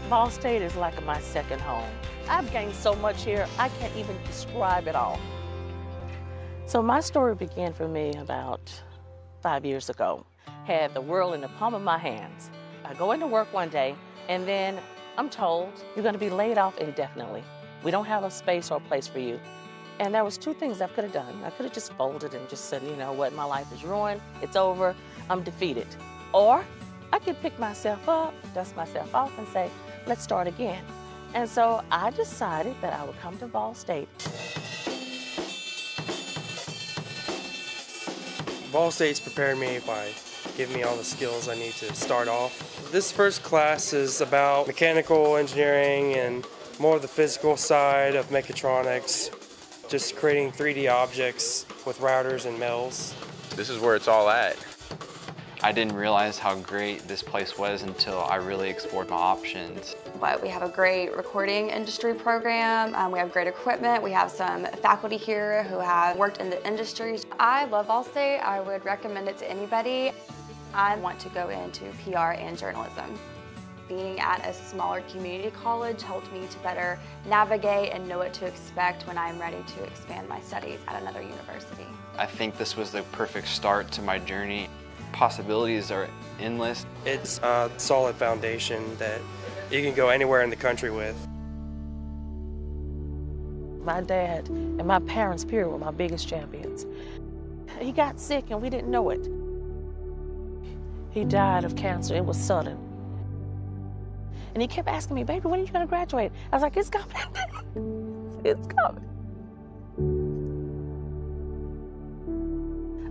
Vol State is like my second home. I've gained so much here, I can't even describe it all. So my story began for me about five years ago. Had the world in the palm of my hands. I go into work one day and then I'm told you're going to be laid off indefinitely. We don't have a space or a place for you. And there was two things I could have done. I could have just folded and just said, you know what, my life is ruined, it's over, I'm defeated. Or I could pick myself up, dust myself off, and say, let's start again. And so I decided that I would come to Vol State. Vol State's prepared me by giving me all the skills I need to start off. This first class is about mechanical engineering and more of the physical side of mechatronics, just creating 3D objects with routers and mills. This is where it's all at. I didn't realize how great this place was until I really explored my options. But we have a great recording industry program. Um, we have great equipment. We have some faculty here who have worked in the industry. I love Vol State. I would recommend it to anybody. I want to go into PR and journalism. Being at a smaller community college helped me to better navigate and know what to expect when I'm ready to expand my studies at another university. I think this was the perfect start to my journey. Possibilities are endless. It's a solid foundation that you can go anywhere in the country with. My dad and my parents, period, were my biggest champions. He got sick and we didn't know it. He died of cancer. It was sudden. And he kept asking me, baby, when are you going to graduate? I was like, it's coming. [laughs] it's coming.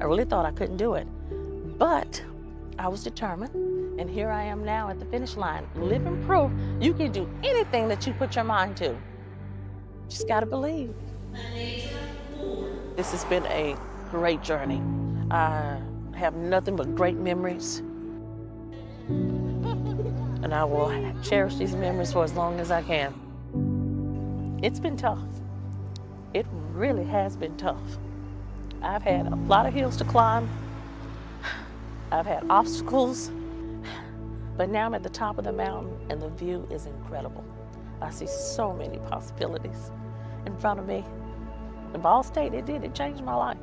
I really thought I couldn't do it. But I was determined. And here I am now at the finish line, living proof you can do anything that you put your mind to. Just got to believe. This has been a great journey. I have nothing but great memories. And I will cherish these memories for as long as I can. It's been tough. It really has been tough. I've had a lot of hills to climb. I've had obstacles. But now I'm at the top of the mountain and the view is incredible. I see so many possibilities in front of me. And Vol State, it did, it changed my life.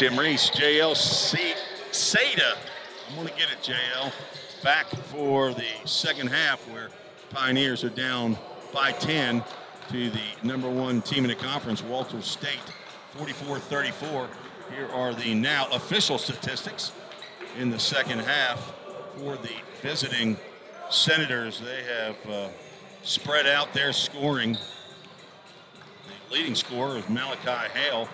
Tim Reece, JL Seda. I'm going to get it, JL. Back for the second half where Pioneers are down by 10 to the number one team in the conference, Walters State, 44-34. Here are the now official statistics in the second half for the visiting Senators. They have uh, spread out their scoring. The leading scorer is Malachi Hale.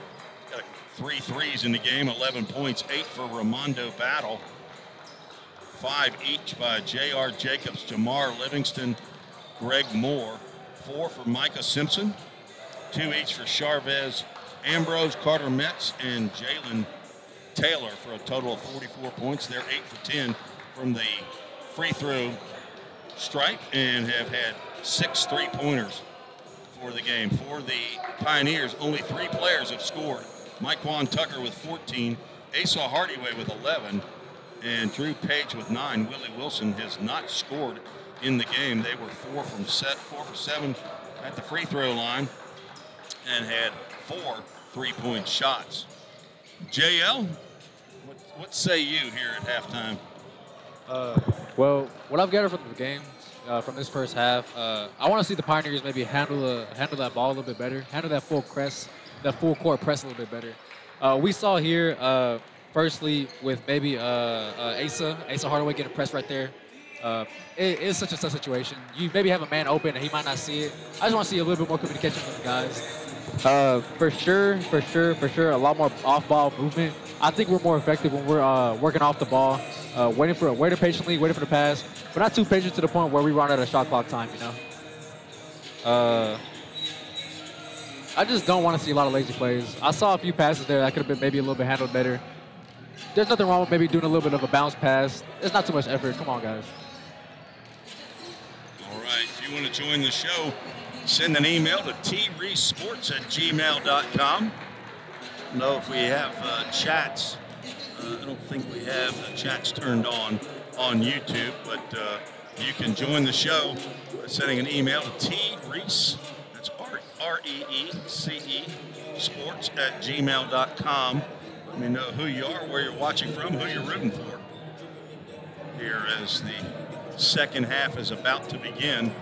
Got three threes in the game, 11 points, eight for Ramondo Battle, five each by J.R. Jacobs, Jamar Livingston, Greg Moore, four for Micah Simpson, two each for Charvez Ambrose, Carter Metz, and Jalen Taylor for a total of 44 points. They're 8 for 10 from the free throw stripe and have had six three pointers for the game. For the Pioneers, only three players have scored. Mike Tucker with 14, Asa Hardaway with 11, and Drew Page with nine. Willie Wilson has not scored in the game. They were four from set, four for seven at the free throw line, and had four three-point shots. JL, what, what say you here at halftime? Uh, well, what I've gathered from the game, uh, from this first half, uh, I want to see the Pioneers maybe handle the, handle that ball a little bit better, handle that full press, that full court press a little bit better. Uh, we saw here, uh, firstly, with maybe uh, Asa, Asa Hardaway getting pressed right there. it is such a tough situation. You maybe have a man open and he might not see it. I just want to see a little bit more communication from the guys. Uh, for sure, for sure, for sure, a lot more off-ball movement. I think we're more effective when we're uh, working off the ball, uh, waiting for waiting patiently, waiting for the pass. We're not too patient to the point where we run out of shot clock time. You know. I just don't want to see a lot of lazy plays. I saw a few passes there that could have been maybe a little bit handled better. There's nothing wrong with maybe doing a little bit of a bounce pass. It's not too much effort. Come on, guys. All right. If you want to join the show, send an email to treesports at gmail.com. Know if we have uh, chats. Uh, I don't think we have the chats turned on on YouTube, but uh, you can join the show by sending an email to treece, that's R-E-E-C-E, sports at gmail.com. Let me know who you are, where you're watching from, who you're rooting for. Here as the second half is about to begin.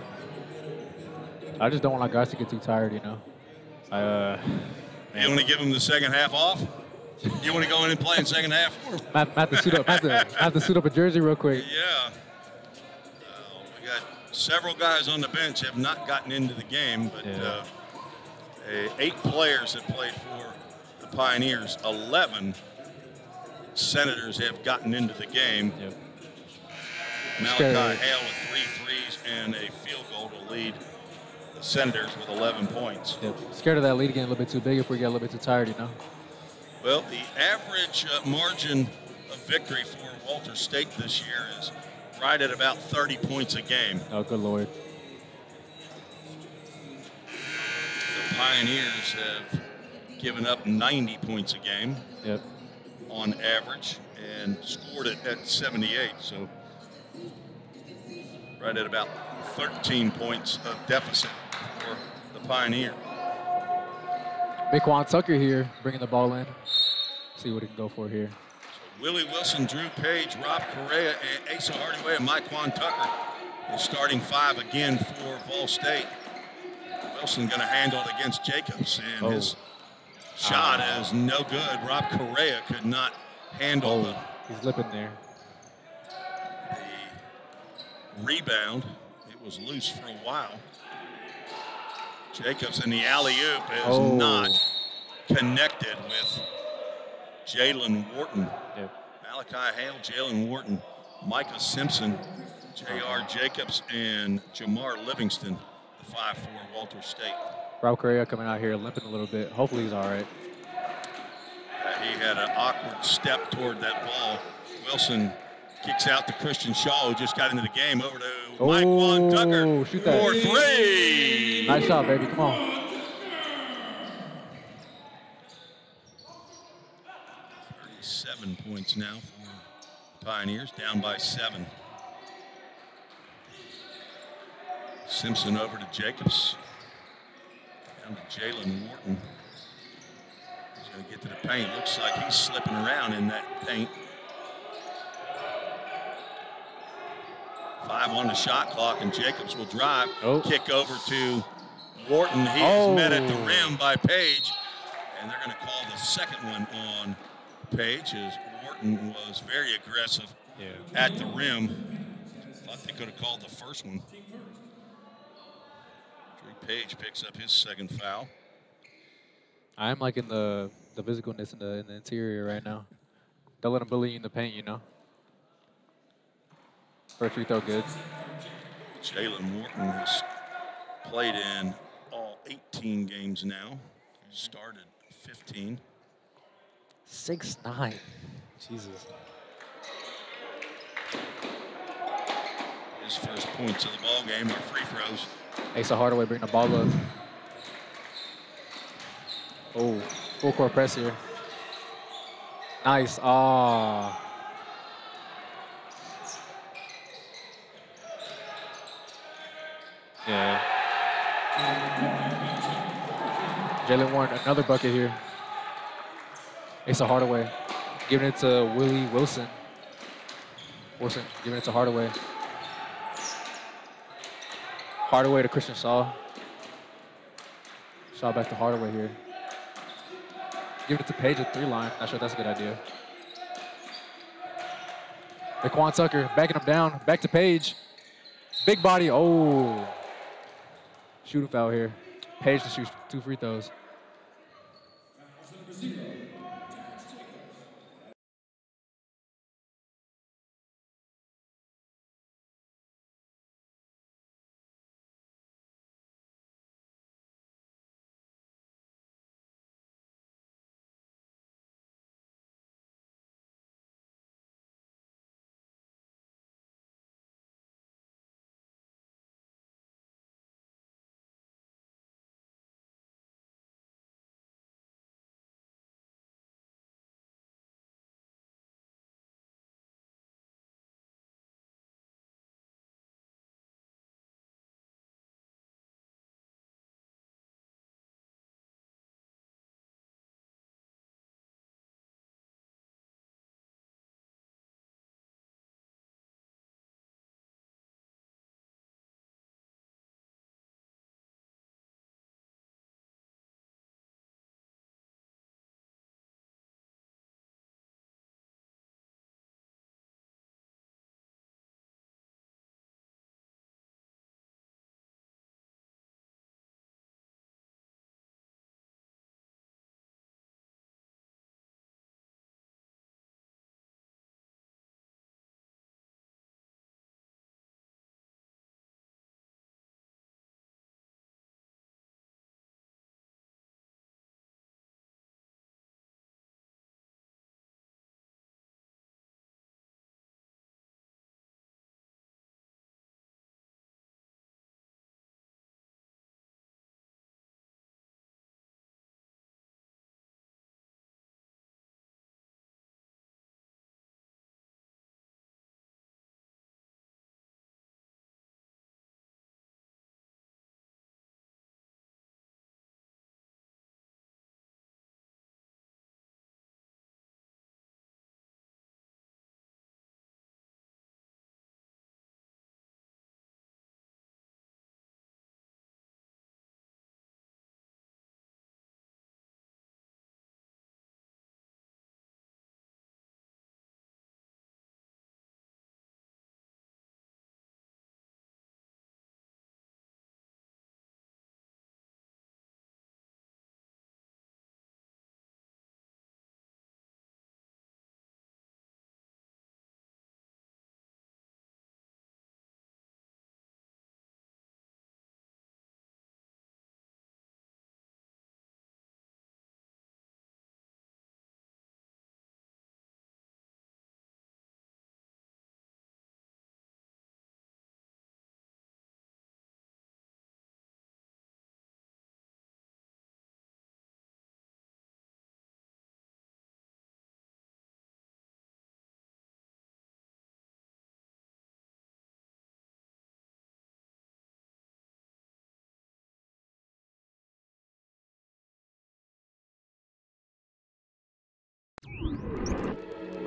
I just don't want our guys to get too tired, you know. Uh, you want to give them the second half off? You want to go in and play in second half? I have to suit up. I have to, I have to suit up a jersey real quick. Yeah. Uh, we got several guys on the bench have not gotten into the game, but yeah. uh, eight players have played for the Pioneers. Eleven Senators have gotten into the game. Yep. Malachi Hale with three threes and a field goal to lead the Senators with 11 points. Yep. Scared of that lead getting a little bit too big if we get a little bit too tired, you know? Well, the average uh, margin of victory for Walters State this year is right at about 30 points a game. Oh, good Lord. Pioneers have given up 90 points a game yep. on average and scored it at 78. So right at about 13 points of deficit for the Pioneer. Myquan Tucker here, bringing the ball in. See what he can go for here. So Willie Wilson, Drew Page, Rob Correa, and Asa Hardaway, and Myquan Tucker is starting five again for Vol State. Wilson going to handle it against Jacobs, and oh. his shot uh, is no good. Rob Correa could not handle oh, the. He's lipping there. The rebound. It was loose for a while. Jacobs in the alley-oop is oh. not connected with Jalen Wharton. Yep. Malachi Hale, Jalen Wharton, Micah Simpson, J.R. Jacobs, and Jamar Livingston, the 5-4 Walters State. Rob Correa coming out here limping a little bit. Hopefully he's all right. Uh, he had an awkward step toward that ball. Wilson kicks out to Christian Shaw, who just got into the game, over to oh, Myquan Tucker shoot that. for three. Nice shot, baby. Come on. 37 points now for Pioneers, down by seven. Simpson over to Jacobs. Down to Jalen Wharton. He's going to get to the paint. Looks like he's slipping around in that paint. Five on the shot clock, and Jacobs will drive. Oh. Kick over to Wharton. He Oh. is met at the rim by Page, and they're going to call the second one on Page as Wharton was very aggressive Yeah. at the rim. Thought they could have called the first one. Page picks up his second foul. I'm liking the the physicalness in the in the interior right now. Don't let him bully you in the paint, you know. First free throw, good. Jalen Morton has played in all 18 games now. Mm-hmm. Started 15. Six nine. Jesus. His first points of the ball game are free throws. Asa Hardaway bring the ball up. Oh, full court press here. Nice. Ah. Yeah. Jalen Warren, another bucket here. Asa Hardaway giving it to Willie Wilson. Wilson giving it to Hardaway. Hardaway to Christian Shaw. Shaw back to Hardaway here. Give it to Page at three line. Not sure that's a good idea. Daquan Tucker backing him down. Back to Page. Big body. Oh. Shooting foul here. Page to shoot two free throws.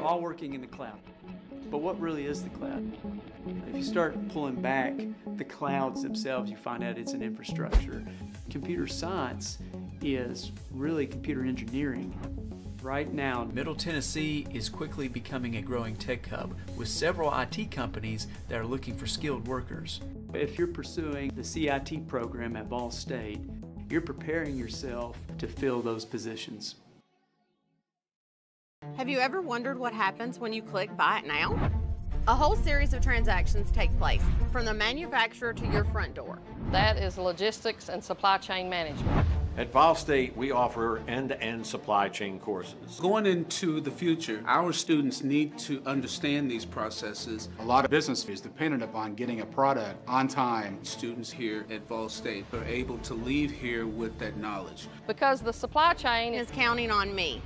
All working in the cloud. But what really is the cloud? If you start pulling back the clouds themselves, you find out it's an infrastructure. Computer science is really computer engineering. Right now, Middle Tennessee is quickly becoming a growing tech hub with several IT companies that are looking for skilled workers. if you're pursuing the CIT program at Vol State, you're preparing yourself to fill those positions. Have you ever wondered what happens when you click Buy It Now? A whole series of transactions take place, from the manufacturer to your front door. That is logistics and supply chain management. At Vol State, we offer end-to-end supply chain courses. Going into the future, our students need to understand these processes. A lot of business is dependent upon getting a product on time. Students here at Vol State are able to leave here with that knowledge. Because the supply chain is counting on me.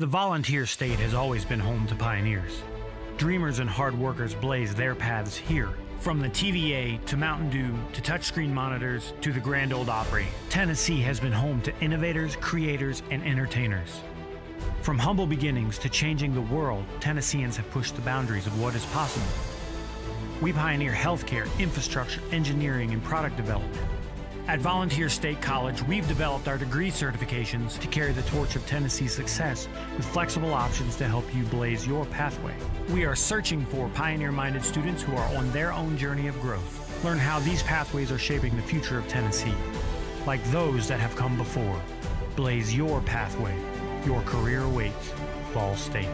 The volunteer state has always been home to pioneers. Dreamers and hard workers blaze their paths here. From the TVA to Mountain Dew to touchscreen monitors to the Grand Ole Opry, Tennessee has been home to innovators, creators, and entertainers. From humble beginnings to changing the world, Tennesseans have pushed the boundaries of what is possible. We pioneer healthcare, infrastructure, engineering, and product development. At Volunteer State College, we've developed our degree certifications to carry the torch of Tennessee success with flexible options to help you blaze your pathway. We are searching for pioneer minded students who are on their own journey of growth. Learn how these pathways are shaping the future of Tennessee. Like those that have come before, blaze your pathway. Your career awaits. Vol State.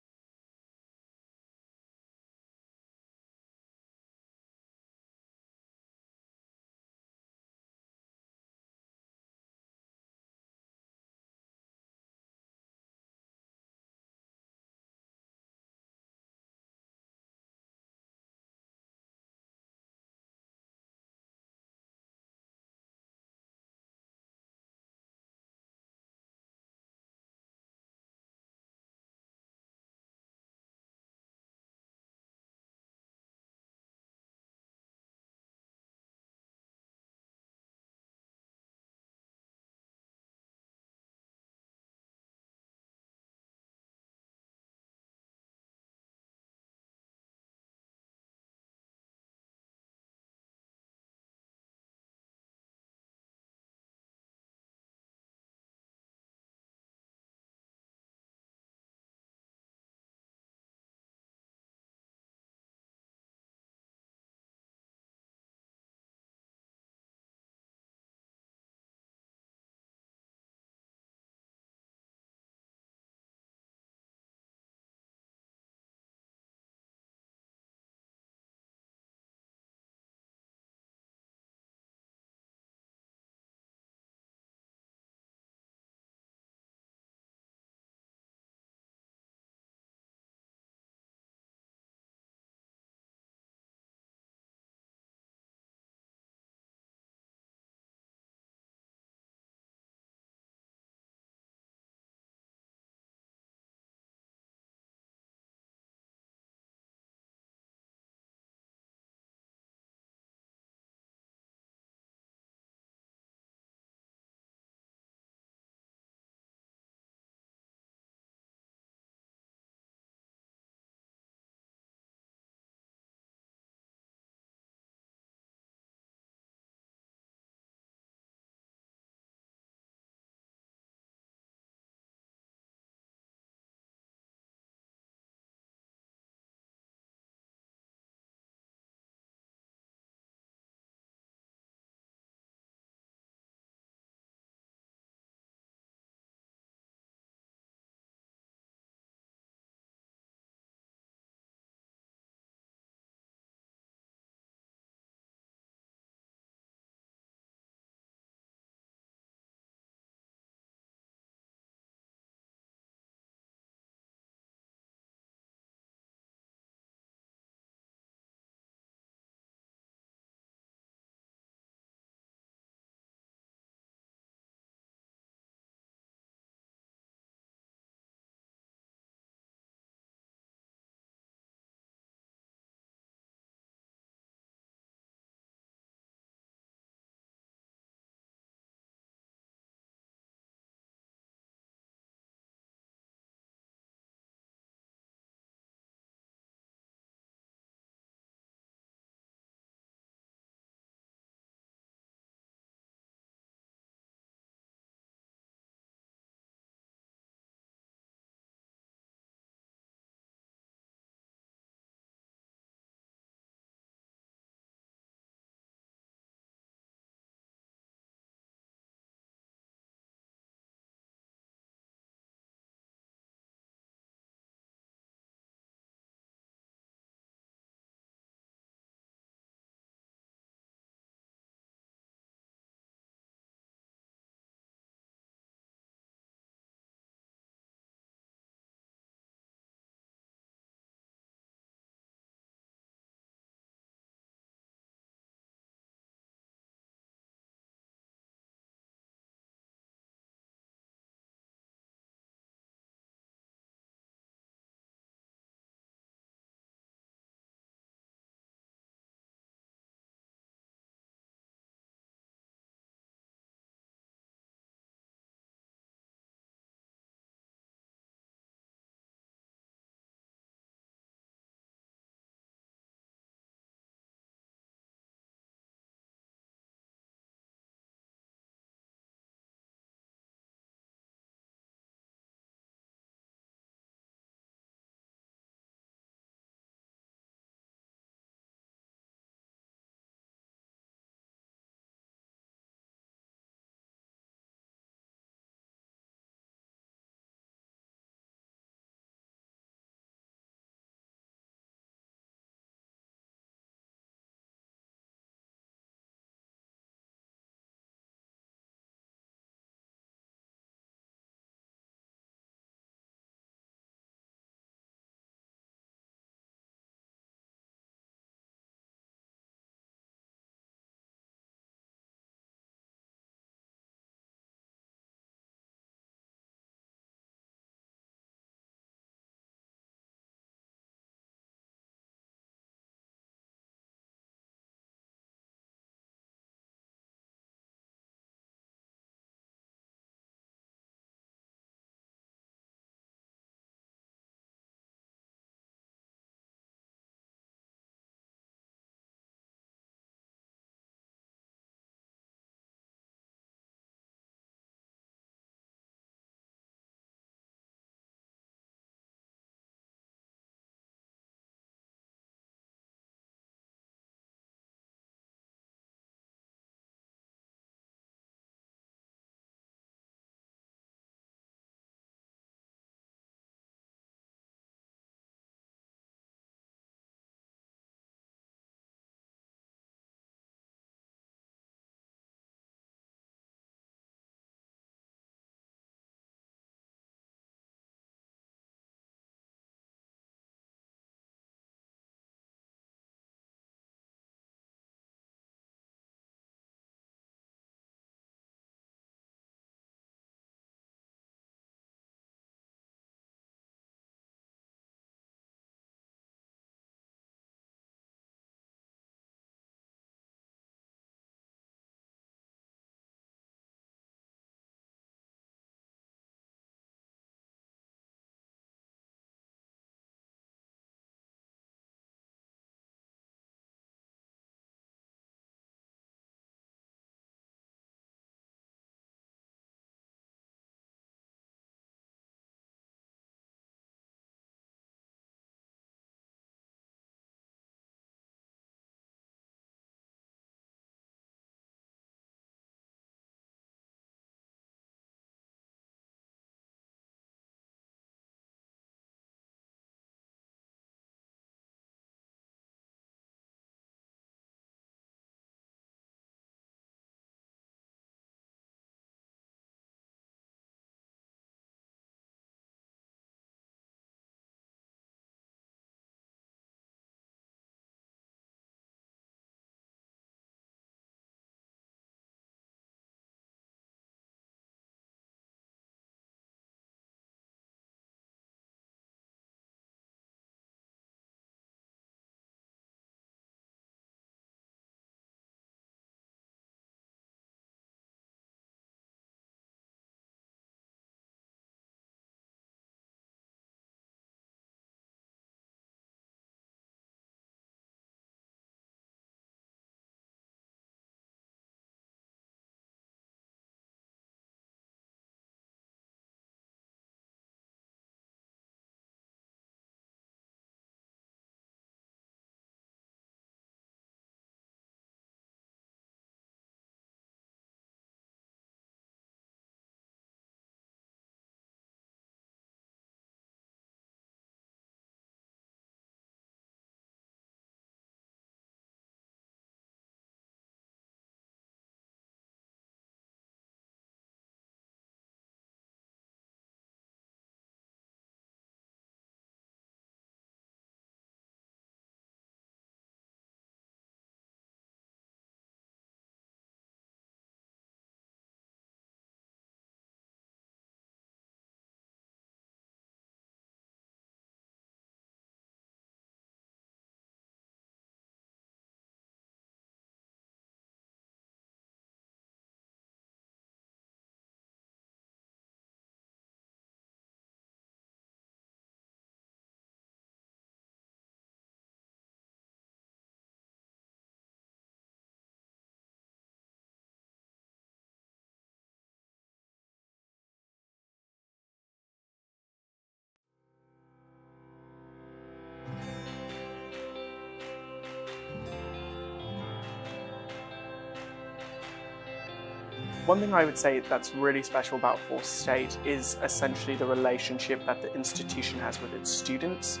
One thing I would say that's really special about Vol State is essentially the relationship that the institution has with its students.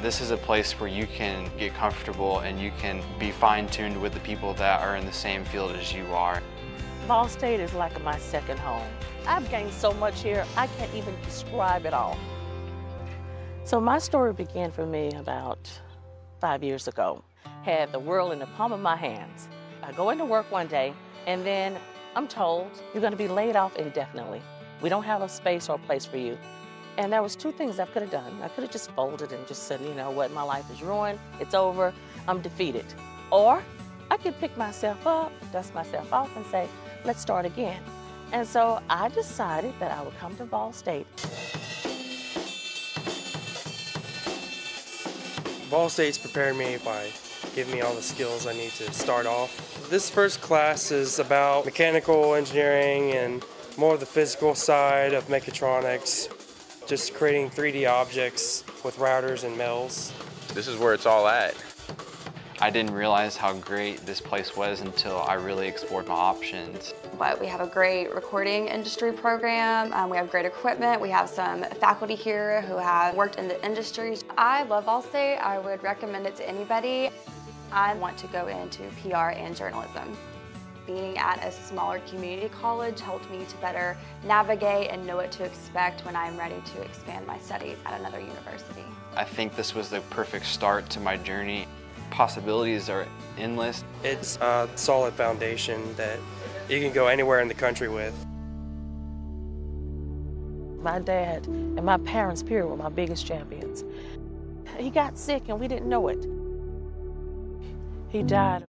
This is a place where you can get comfortable and you can be fine-tuned with the people that are in the same field as you are. Vol State is like my second home. I've gained so much here, I can't even describe it all. So my story began for me about five years ago. Had the world in the palm of my hands. I go into work one day and then I'm told you're gonna be laid off indefinitely. We don't have a space or a place for you. And there was two things I could have done. I could have just folded and just said, you know what, my life is ruined, it's over, I'm defeated. Or I could pick myself up, dust myself off and say, let's start again. And so I decided that I would come to Vol State. Vol State's prepared me by giving me all the skills I need to start off. This first class is about mechanical engineering and more of the physical side of mechatronics, just creating 3D objects with routers and mills. This is where it's all at. I didn't realize how great this place was until I really explored my options. But we have a great recording industry program. Um, we have great equipment. We have some faculty here who have worked in the industry. I love Vol State. I would recommend it to anybody. I want to go into PR and journalism. Being at a smaller community college helped me to better navigate and know what to expect when I'm ready to expand my studies at another university. I think this was the perfect start to my journey. Possibilities are endless. It's a solid foundation that you can go anywhere in the country with. My dad and my parents, period, were my biggest champions. He got sick and we didn't know it. He died